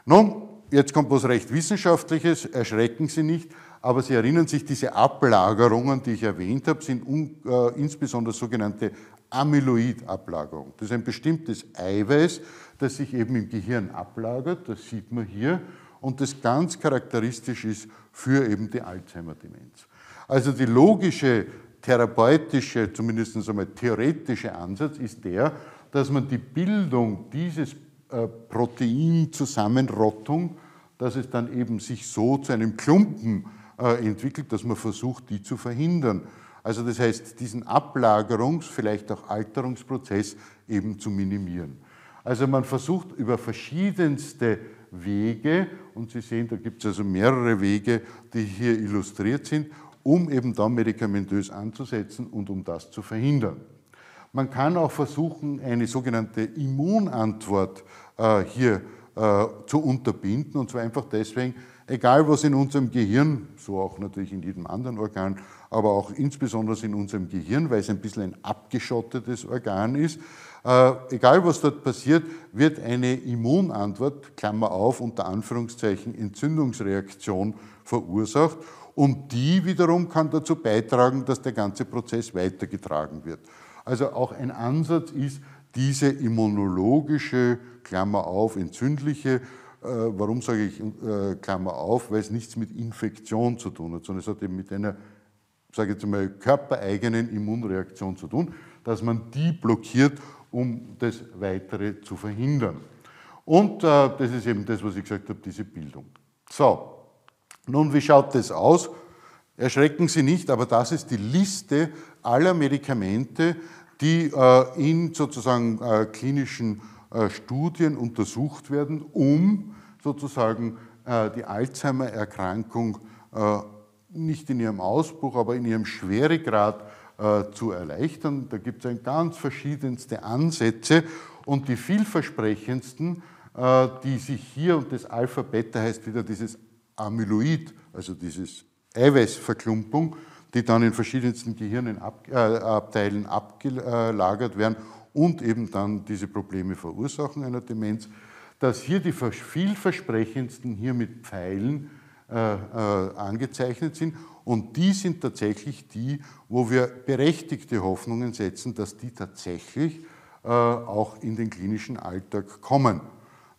Nun, jetzt kommt was recht Wissenschaftliches, erschrecken Sie nicht, aber Sie erinnern sich, diese Ablagerungen, die ich erwähnt habe, sind un, äh, insbesondere sogenannte Amyloid-Ablagerungen. Das ist ein bestimmtes Eiweiß, das sich eben im Gehirn ablagert, das sieht man hier, und das ganz charakteristisch ist für eben die Alzheimer-Demenz. Also die logische therapeutische, zumindest einmal theoretische Ansatz ist der, dass man die Bildung dieses äh, Proteinzusammenrottung, dass es dann eben sich so zu einem Klumpen äh, entwickelt, dass man versucht, die zu verhindern. Also das heißt, diesen Ablagerungs-, vielleicht auch Alterungsprozess eben zu minimieren. Also man versucht über verschiedenste Wege, und Sie sehen, da gibt es also mehrere Wege, die hier illustriert sind, um eben dann medikamentös anzusetzen und um das zu verhindern. Man kann auch versuchen, eine sogenannte Immunantwort äh, hier äh, zu unterbinden, und zwar einfach deswegen, egal was in unserem Gehirn, so auch natürlich in jedem anderen Organ, aber auch insbesondere in unserem Gehirn, weil es ein bisschen ein abgeschottetes Organ ist, äh, egal was dort passiert, wird eine Immunantwort, Klammer auf, unter Anführungszeichen Entzündungsreaktion verursacht und die wiederum kann dazu beitragen, dass der ganze Prozess weitergetragen wird. Also auch ein Ansatz ist, diese immunologische, Klammer auf, entzündliche, äh, warum sage ich äh, Klammer auf, weil es nichts mit Infektion zu tun hat, sondern es hat eben mit einer, sage ich jetzt mal, körpereigenen Immunreaktion zu tun, dass man die blockiert, um das Weitere zu verhindern. Und äh, das ist eben das, was ich gesagt habe, diese Bildung. So, nun, wie schaut das aus? Erschrecken Sie nicht, aber das ist die Liste aller Medikamente, die äh, in sozusagen äh, klinischen äh, Studien untersucht werden, um sozusagen die Alzheimer-Erkrankung nicht in ihrem Ausbruch, aber in ihrem Schweregrad zu erleichtern. Da gibt es ganz verschiedenste Ansätze und die vielversprechendsten, die sich hier, und das Alpha-Beta heißt wieder dieses Amyloid, also dieses Eiweißverklumpung, die dann in verschiedensten Gehirnabteilen äh, abgelagert werden und eben dann diese Probleme verursachen einer Demenz, dass hier die vielversprechendsten hier mit Pfeilen äh, äh, angezeichnet sind und die sind tatsächlich die, wo wir berechtigte Hoffnungen setzen, dass die tatsächlich äh, auch in den klinischen Alltag kommen.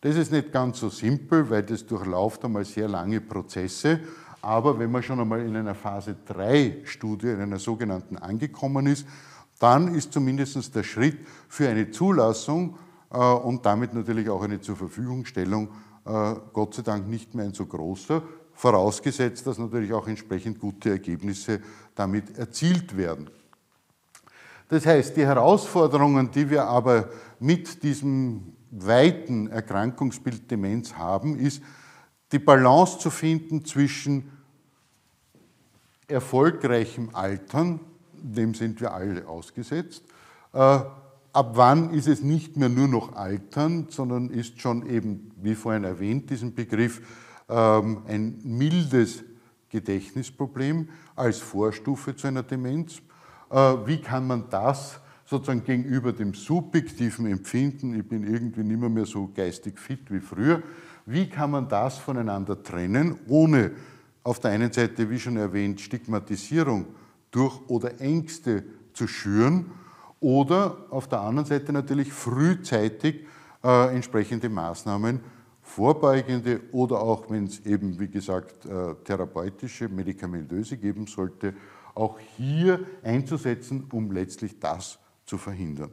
Das ist nicht ganz so simpel, weil das durchlauft einmal sehr lange Prozesse. Aber wenn man schon einmal in einer Phase 3 Studie, in einer sogenannten angekommen ist, dann ist zumindest der Schritt für eine Zulassung äh, und damit natürlich auch eine Zurverfügungstellung äh, Gott sei Dank nicht mehr ein so großer, vorausgesetzt, dass natürlich auch entsprechend gute Ergebnisse damit erzielt werden. Das heißt, die Herausforderungen, die wir aber mit diesem weiten Erkrankungsbild Demenz haben, ist die Balance zu finden zwischen erfolgreichem Altern, dem sind wir alle ausgesetzt, äh, ab wann ist es nicht mehr nur noch Altern, sondern ist schon eben, wie vorhin erwähnt, diesen Begriff ein mildes Gedächtnisproblem als Vorstufe zu einer Demenz. Äh, wie kann man das sozusagen gegenüber dem subjektiven Empfinden, ich bin irgendwie nicht mehr, mehr so geistig fit wie früher, wie kann man das voneinander trennen, ohne auf der einen Seite, wie schon erwähnt, Stigmatisierung durch oder Ängste zu schüren oder auf der anderen Seite natürlich frühzeitig äh, entsprechende Maßnahmen, vorbeugende oder auch, wenn es eben, wie gesagt, äh, therapeutische, medikamentöse geben sollte, auch hier einzusetzen, um letztlich das zu verhindern.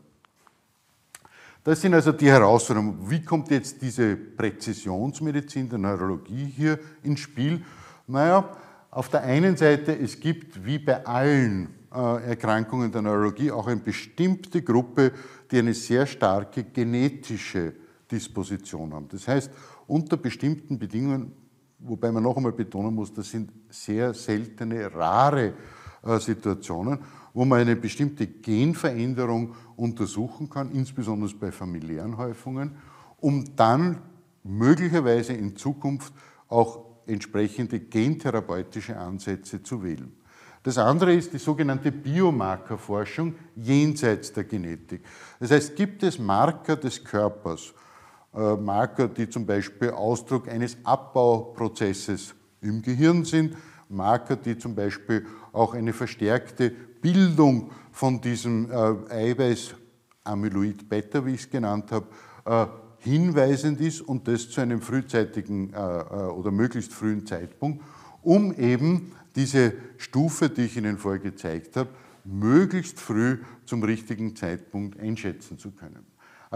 Das sind also die Herausforderungen. Wie kommt jetzt diese Präzisionsmedizin der Neurologie hier ins Spiel? Naja, auf der einen Seite, es gibt wie bei allen äh, Erkrankungen der Neurologie auch eine bestimmte Gruppe, die eine sehr starke genetische Disposition haben. Das heißt, unter bestimmten Bedingungen, wobei man noch einmal betonen muss, das sind sehr seltene, rare äh, Situationen, wo man eine bestimmte Genveränderung untersuchen kann, insbesondere bei familiären Häufungen, um dann möglicherweise in Zukunft auch entsprechende gentherapeutische Ansätze zu wählen. Das andere ist die sogenannte Biomarkerforschung jenseits der Genetik. Das heißt, gibt es Marker des Körpers, Marker, die zum Beispiel Ausdruck eines Abbauprozesses im Gehirn sind, Marker, die zum Beispiel auch eine verstärkte Bildung von diesem äh, Eiweiß Amyloid Beta, wie ich es genannt habe, äh, hinweisend ist und das zu einem frühzeitigen äh, äh, oder möglichst frühen Zeitpunkt, um eben diese Stufe, die ich Ihnen vorher gezeigt habe, möglichst früh zum richtigen Zeitpunkt einschätzen zu können.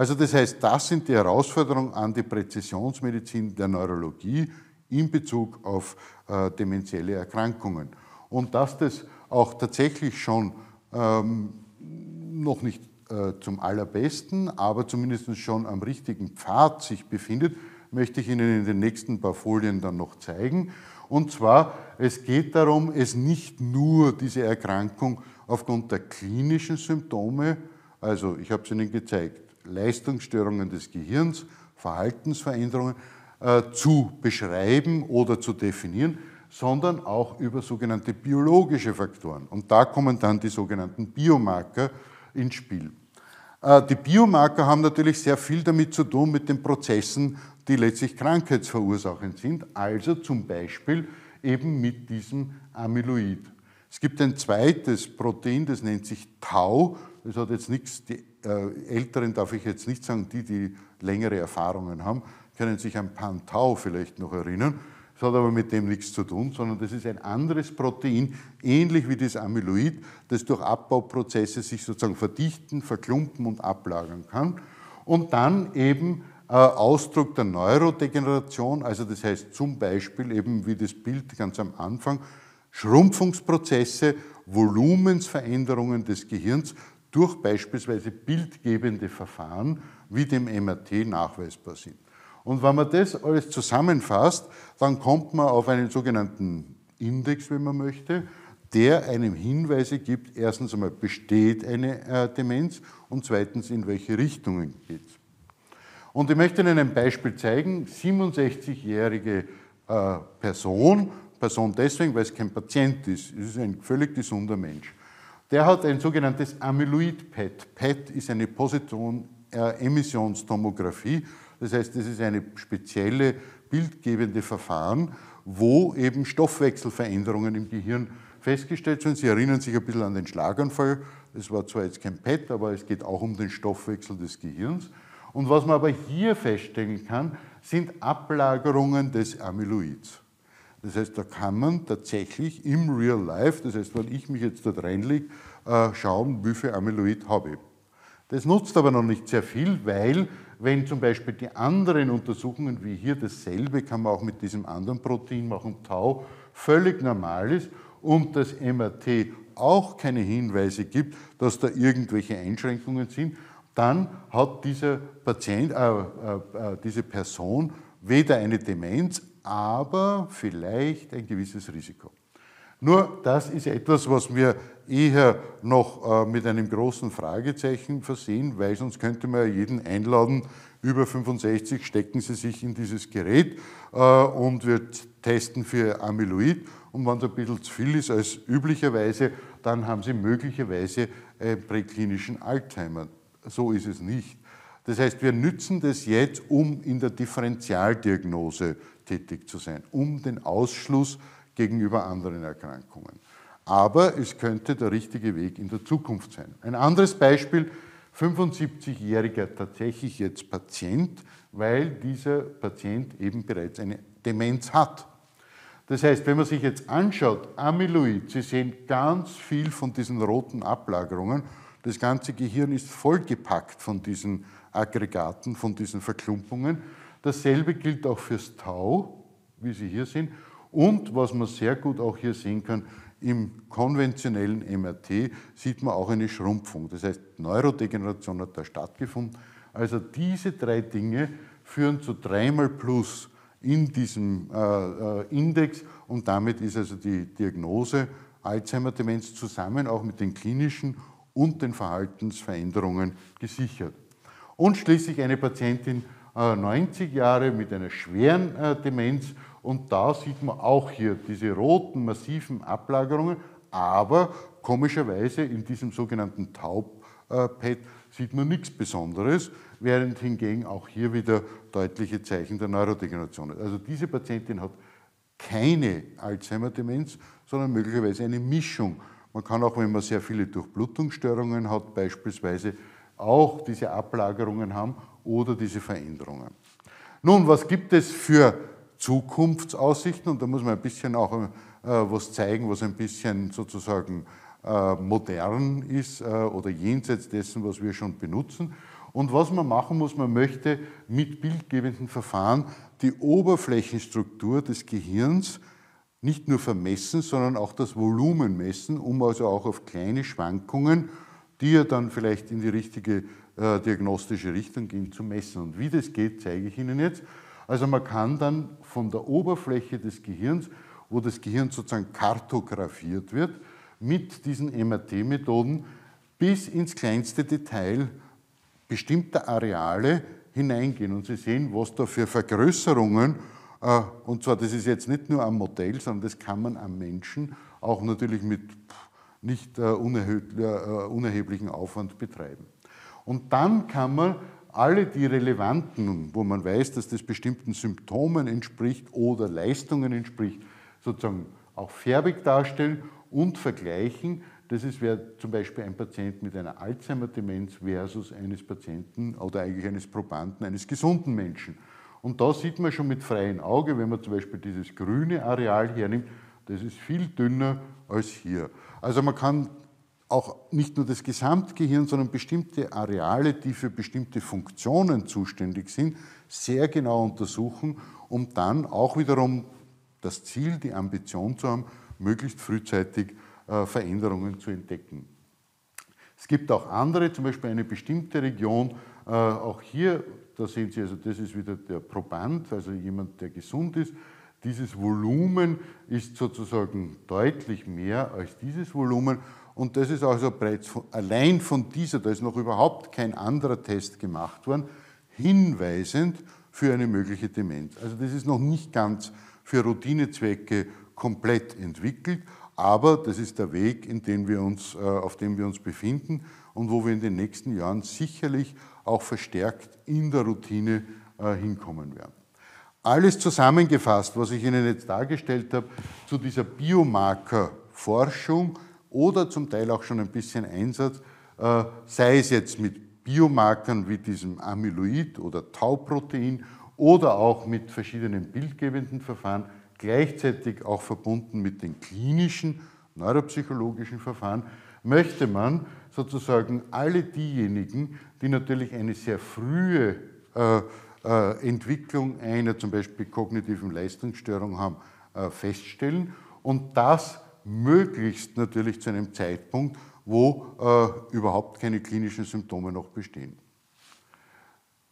Also das heißt, das sind die Herausforderungen an die Präzisionsmedizin der Neurologie in Bezug auf äh, dementielle Erkrankungen. Und dass das auch tatsächlich schon ähm, noch nicht äh, zum allerbesten, aber zumindest schon am richtigen Pfad sich befindet, möchte ich Ihnen in den nächsten paar Folien dann noch zeigen. Und zwar, es geht darum, es nicht nur diese Erkrankung aufgrund der klinischen Symptome, also ich habe es Ihnen gezeigt, Leistungsstörungen des Gehirns, Verhaltensveränderungen, äh, zu beschreiben oder zu definieren, sondern auch über sogenannte biologische Faktoren. Und da kommen dann die sogenannten Biomarker ins Spiel. Äh, die Biomarker haben natürlich sehr viel damit zu tun mit den Prozessen, die letztlich krankheitsverursachend sind, also zum Beispiel eben mit diesem Amyloid. Es gibt ein zweites Protein, das nennt sich Tau. Das hat jetzt nichts, die äh, Älteren darf ich jetzt nicht sagen, die, die längere Erfahrungen haben, können sich an Pan-Tau vielleicht noch erinnern. Das hat aber mit dem nichts zu tun, sondern das ist ein anderes Protein, ähnlich wie das Amyloid, das durch Abbauprozesse sich sozusagen verdichten, verklumpen und ablagern kann. Und dann eben äh, Ausdruck der Neurodegeneration, also das heißt zum Beispiel eben wie das Bild ganz am Anfang, Schrumpfungsprozesse, Volumensveränderungen des Gehirns durch beispielsweise bildgebende Verfahren wie dem MRT nachweisbar sind. Und wenn man das alles zusammenfasst, dann kommt man auf einen sogenannten Index, wenn man möchte, der einem Hinweise gibt, erstens einmal besteht eine äh, Demenz und zweitens in welche Richtungen geht es. Und ich möchte Ihnen ein Beispiel zeigen. 67-jährige äh, Person, Person deswegen, weil es kein Patient ist, es ist ein völlig gesunder Mensch. Der hat ein sogenanntes Amyloid-PET. PET ist eine Position-Emissionstomographie. Das heißt, das ist eine spezielle bildgebende Verfahren, wo eben Stoffwechselveränderungen im Gehirn festgestellt sind. Sie erinnern sich ein bisschen an den Schlaganfall. Das war zwar jetzt kein PET, aber es geht auch um den Stoffwechsel des Gehirns. Und was man aber hier feststellen kann, sind Ablagerungen des Amyloids. Das heißt, da kann man tatsächlich im Real Life, das heißt, wenn ich mich jetzt dort reinlege, äh, schauen, wie viel Amyloid habe ich. Das nutzt aber noch nicht sehr viel, weil wenn zum Beispiel die anderen Untersuchungen, wie hier dasselbe, kann man auch mit diesem anderen Protein machen, Tau, völlig normal ist und das MRT auch keine Hinweise gibt, dass da irgendwelche Einschränkungen sind, dann hat dieser Patient, äh, äh, äh, diese Person weder eine Demenz, aber vielleicht ein gewisses Risiko. Nur das ist etwas, was wir eher noch äh, mit einem großen Fragezeichen versehen, weil sonst könnte man ja jeden einladen, über 65 stecken Sie sich in dieses Gerät äh, und wir testen für Amyloid. Und wenn es ein bisschen zu viel ist als üblicherweise, dann haben Sie möglicherweise einen präklinischen Alzheimer so ist es nicht. Das heißt, wir nützen das jetzt, um in der Differentialdiagnose tätig zu sein, um den Ausschluss gegenüber anderen Erkrankungen. Aber es könnte der richtige Weg in der Zukunft sein. Ein anderes Beispiel, 75-jähriger tatsächlich jetzt Patient, weil dieser Patient eben bereits eine Demenz hat. Das heißt, wenn man sich jetzt anschaut, Amyloid, Sie sehen ganz viel von diesen roten Ablagerungen das ganze Gehirn ist vollgepackt von diesen Aggregaten, von diesen Verklumpungen. Dasselbe gilt auch fürs Tau, wie Sie hier sehen. Und was man sehr gut auch hier sehen kann, im konventionellen MRT sieht man auch eine Schrumpfung. Das heißt, Neurodegeneration hat da stattgefunden. Also diese drei Dinge führen zu dreimal plus in diesem äh, äh Index und damit ist also die Diagnose Alzheimer-Demenz zusammen auch mit den klinischen und den Verhaltensveränderungen gesichert. Und schließlich eine Patientin 90 äh, Jahre mit einer schweren äh, Demenz und da sieht man auch hier diese roten massiven Ablagerungen, aber komischerweise in diesem sogenannten Taubpad sieht man nichts Besonderes, während hingegen auch hier wieder deutliche Zeichen der Neurodegeneration. Also diese Patientin hat keine Alzheimer-Demenz, sondern möglicherweise eine Mischung. Man kann auch, wenn man sehr viele Durchblutungsstörungen hat, beispielsweise auch diese Ablagerungen haben oder diese Veränderungen. Nun, was gibt es für Zukunftsaussichten? Und da muss man ein bisschen auch äh, was zeigen, was ein bisschen sozusagen äh, modern ist äh, oder jenseits dessen, was wir schon benutzen. Und was man machen muss, man möchte mit bildgebenden Verfahren die Oberflächenstruktur des Gehirns nicht nur vermessen, sondern auch das Volumen messen, um also auch auf kleine Schwankungen, die ja dann vielleicht in die richtige äh, diagnostische Richtung gehen, zu messen. Und wie das geht, zeige ich Ihnen jetzt. Also man kann dann von der Oberfläche des Gehirns, wo das Gehirn sozusagen kartografiert wird, mit diesen MRT-Methoden bis ins kleinste Detail bestimmter Areale hineingehen. Und Sie sehen, was da für Vergrößerungen, äh, und zwar das ist jetzt nicht nur am Modell, sondern das kann man am Menschen auch natürlich mit nicht äh, unerheblichen Aufwand betreiben. Und dann kann man alle die relevanten, wo man weiß, dass das bestimmten Symptomen entspricht oder Leistungen entspricht, sozusagen auch färbig darstellen und vergleichen. Das ist wäre zum Beispiel ein Patient mit einer Alzheimer-Demenz versus eines Patienten oder eigentlich eines Probanden, eines gesunden Menschen. Und da sieht man schon mit freiem Auge, wenn man zum Beispiel dieses grüne Areal hernimmt, das ist viel dünner als hier. Also man kann auch nicht nur das Gesamtgehirn, sondern bestimmte Areale, die für bestimmte Funktionen zuständig sind, sehr genau untersuchen, um dann auch wiederum das Ziel, die Ambition zu haben, möglichst frühzeitig äh, Veränderungen zu entdecken. Es gibt auch andere, zum Beispiel eine bestimmte Region, äh, auch hier, da sehen Sie, also das ist wieder der Proband, also jemand, der gesund ist. Dieses Volumen ist sozusagen deutlich mehr als dieses Volumen und das ist also bereits von, allein von dieser, da ist noch überhaupt kein anderer Test gemacht worden, hinweisend für eine mögliche Demenz. Also das ist noch nicht ganz für Routinezwecke komplett entwickelt, aber das ist der Weg, in den wir uns, äh, auf dem wir uns befinden und wo wir in den nächsten Jahren sicherlich auch verstärkt in der Routine äh, hinkommen werden. Alles zusammengefasst, was ich Ihnen jetzt dargestellt habe, zu dieser Biomarkerforschung oder zum Teil auch schon ein bisschen Einsatz, äh, sei es jetzt mit Biomarkern wie diesem Amyloid oder Tauprotein oder auch mit verschiedenen bildgebenden Verfahren, gleichzeitig auch verbunden mit den klinischen neuropsychologischen Verfahren, möchte man sozusagen alle diejenigen, die natürlich eine sehr frühe äh, äh, Entwicklung einer zum Beispiel kognitiven Leistungsstörung haben, äh, feststellen. Und das möglichst natürlich zu einem Zeitpunkt, wo äh, überhaupt keine klinischen Symptome noch bestehen.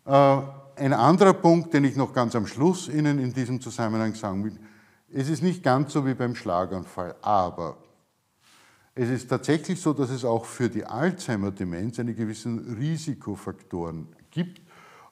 Äh, ein anderer Punkt, den ich noch ganz am Schluss Ihnen in diesem Zusammenhang sagen will, es ist nicht ganz so wie beim Schlaganfall, aber es ist tatsächlich so, dass es auch für die Alzheimer-Demenz eine gewissen Risikofaktoren gibt.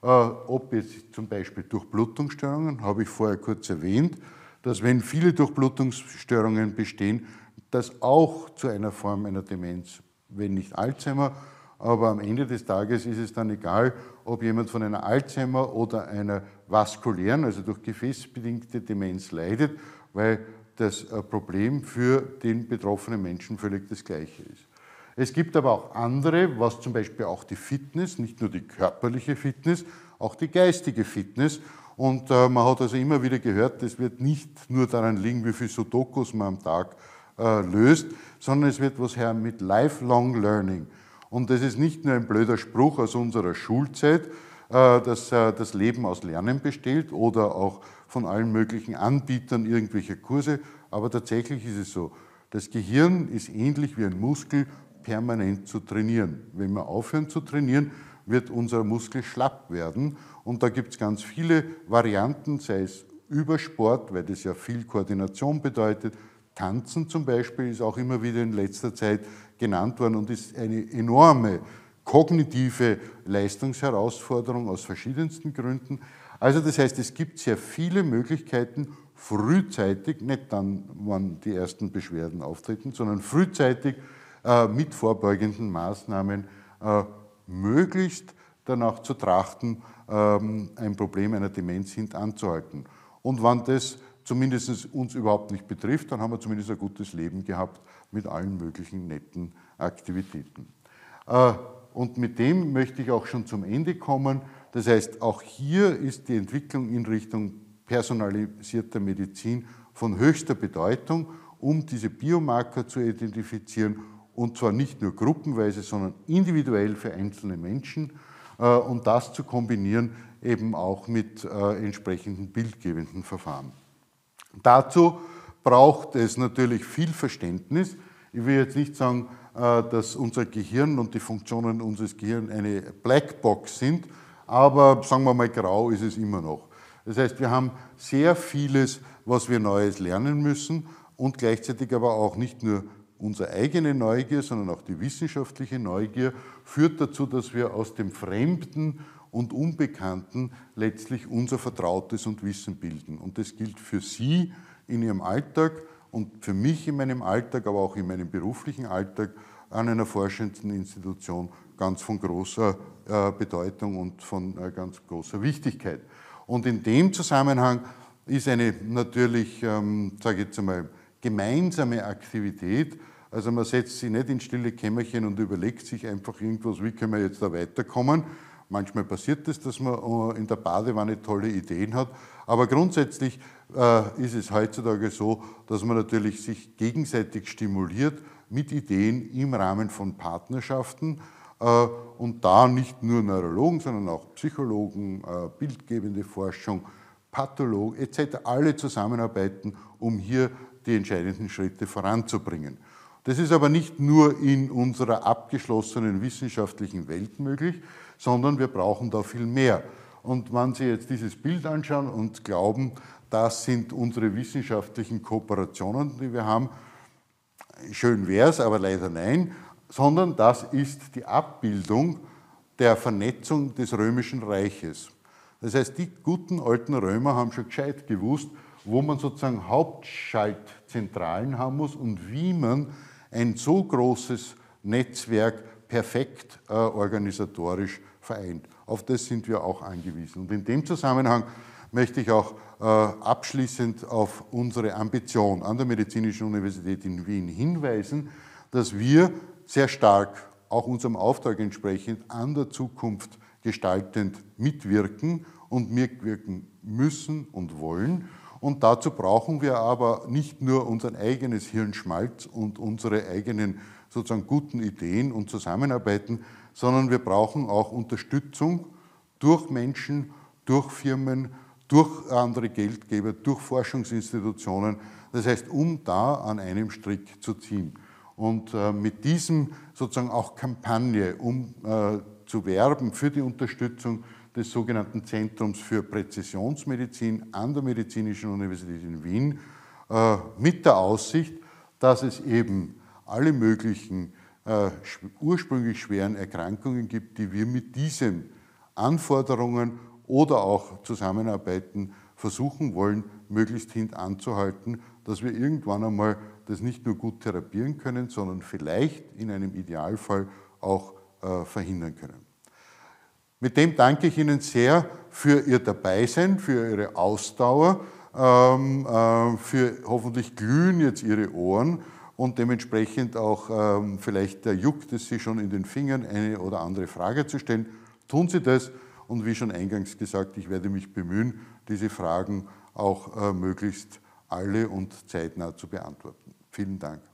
Äh, ob es zum Beispiel Durchblutungsstörungen, habe ich vorher kurz erwähnt, dass wenn viele Durchblutungsstörungen bestehen, das auch zu einer Form einer Demenz, wenn nicht Alzheimer, aber am Ende des Tages ist es dann egal, ob jemand von einer Alzheimer oder einer vaskulären, also durch gefäßbedingte Demenz leidet, weil das Problem für den betroffenen Menschen völlig das gleiche ist. Es gibt aber auch andere, was zum Beispiel auch die Fitness, nicht nur die körperliche Fitness, auch die geistige Fitness. Und äh, man hat also immer wieder gehört, es wird nicht nur daran liegen, wie viel Sudokus man am Tag äh, löst, sondern es wird was her mit Lifelong Learning. Und das ist nicht nur ein blöder Spruch aus unserer Schulzeit, äh, dass äh, das Leben aus Lernen besteht oder auch von allen möglichen Anbietern irgendwelcher Kurse, aber tatsächlich ist es so. Das Gehirn ist ähnlich wie ein Muskel permanent zu trainieren. Wenn wir aufhören zu trainieren, wird unser Muskel schlapp werden. Und da gibt es ganz viele Varianten, sei es Übersport, weil das ja viel Koordination bedeutet, Tanzen zum Beispiel ist auch immer wieder in letzter Zeit genannt worden und ist eine enorme kognitive Leistungsherausforderung aus verschiedensten Gründen. Also das heißt, es gibt sehr viele Möglichkeiten, frühzeitig, nicht dann, wann die ersten Beschwerden auftreten, sondern frühzeitig äh, mit vorbeugenden Maßnahmen äh, möglichst danach zu trachten, ein Problem einer Demenz hintanzuhalten. Und wann das zumindest uns überhaupt nicht betrifft, dann haben wir zumindest ein gutes Leben gehabt mit allen möglichen netten Aktivitäten. Äh, und mit dem möchte ich auch schon zum Ende kommen. Das heißt, auch hier ist die Entwicklung in Richtung personalisierter Medizin von höchster Bedeutung, um diese Biomarker zu identifizieren und zwar nicht nur gruppenweise, sondern individuell für einzelne Menschen und das zu kombinieren eben auch mit äh, entsprechenden bildgebenden Verfahren. Dazu braucht es natürlich viel Verständnis. Ich will jetzt nicht sagen, äh, dass unser Gehirn und die Funktionen unseres Gehirns eine Blackbox sind, aber sagen wir mal, grau ist es immer noch. Das heißt, wir haben sehr vieles, was wir Neues lernen müssen und gleichzeitig aber auch nicht nur unsere eigene Neugier, sondern auch die wissenschaftliche Neugier führt dazu, dass wir aus dem Fremden und Unbekannten letztlich unser Vertrautes und Wissen bilden. Und das gilt für Sie in Ihrem Alltag und für mich in meinem Alltag, aber auch in meinem beruflichen Alltag an einer forschenden Institution ganz von großer äh, Bedeutung und von äh, ganz großer Wichtigkeit. Und in dem Zusammenhang ist eine natürlich, ähm, sage ich jetzt einmal, gemeinsame Aktivität. Also man setzt sich nicht in stille Kämmerchen und überlegt sich einfach irgendwas, wie können wir jetzt da weiterkommen. Manchmal passiert es, dass man äh, in der Badewanne tolle Ideen hat, aber grundsätzlich äh, ist es heutzutage so, dass man natürlich sich gegenseitig stimuliert mit Ideen im Rahmen von Partnerschaften äh, und da nicht nur Neurologen, sondern auch Psychologen, bildgebende Forschung, Pathologen etc. alle zusammenarbeiten, um hier die entscheidenden Schritte voranzubringen. Das ist aber nicht nur in unserer abgeschlossenen wissenschaftlichen Welt möglich, sondern wir brauchen da viel mehr. Und wenn Sie jetzt dieses Bild anschauen und glauben, das sind unsere wissenschaftlichen Kooperationen, die wir haben, schön wäre es, aber leider nein, sondern das ist die Abbildung der Vernetzung des römischen Reiches. Das heißt, die guten alten Römer haben schon gescheit gewusst, wo man sozusagen Hauptschaltzentralen haben muss und wie man ein so großes Netzwerk perfekt äh, organisatorisch vereint. Auf das sind wir auch angewiesen. Und in dem Zusammenhang möchte ich auch äh, abschließend auf unsere Ambition an der Medizinischen Universität in Wien hinweisen, dass wir sehr stark, auch unserem Auftrag entsprechend, an der Zukunft gestaltend mitwirken und mitwirken müssen und wollen und dazu brauchen wir aber nicht nur unser eigenes Hirnschmalz und unsere eigenen sozusagen guten Ideen und Zusammenarbeiten, sondern wir brauchen auch Unterstützung durch Menschen, durch Firmen, durch andere Geldgeber, durch Forschungsinstitutionen. Das heißt, um da an einem Strick zu ziehen. Und äh, mit diesem sozusagen auch Kampagne, um äh, zu werben für die Unterstützung, des sogenannten Zentrums für Präzisionsmedizin an der Medizinischen Universität in Wien äh, mit der Aussicht, dass es eben alle möglichen äh, ursprünglich schweren Erkrankungen gibt, die wir mit diesen Anforderungen oder auch Zusammenarbeiten versuchen wollen, möglichst hintanzuhalten, dass wir irgendwann einmal das nicht nur gut therapieren können, sondern vielleicht in einem Idealfall auch äh, verhindern können. Mit dem danke ich Ihnen sehr für Ihr Dabeisein, für Ihre Ausdauer, ähm, äh, für hoffentlich glühen jetzt Ihre Ohren und dementsprechend auch ähm, vielleicht juckt es Sie schon in den Fingern, eine oder andere Frage zu stellen. Tun Sie das und wie schon eingangs gesagt, ich werde mich bemühen, diese Fragen auch äh, möglichst alle und zeitnah zu beantworten. Vielen Dank.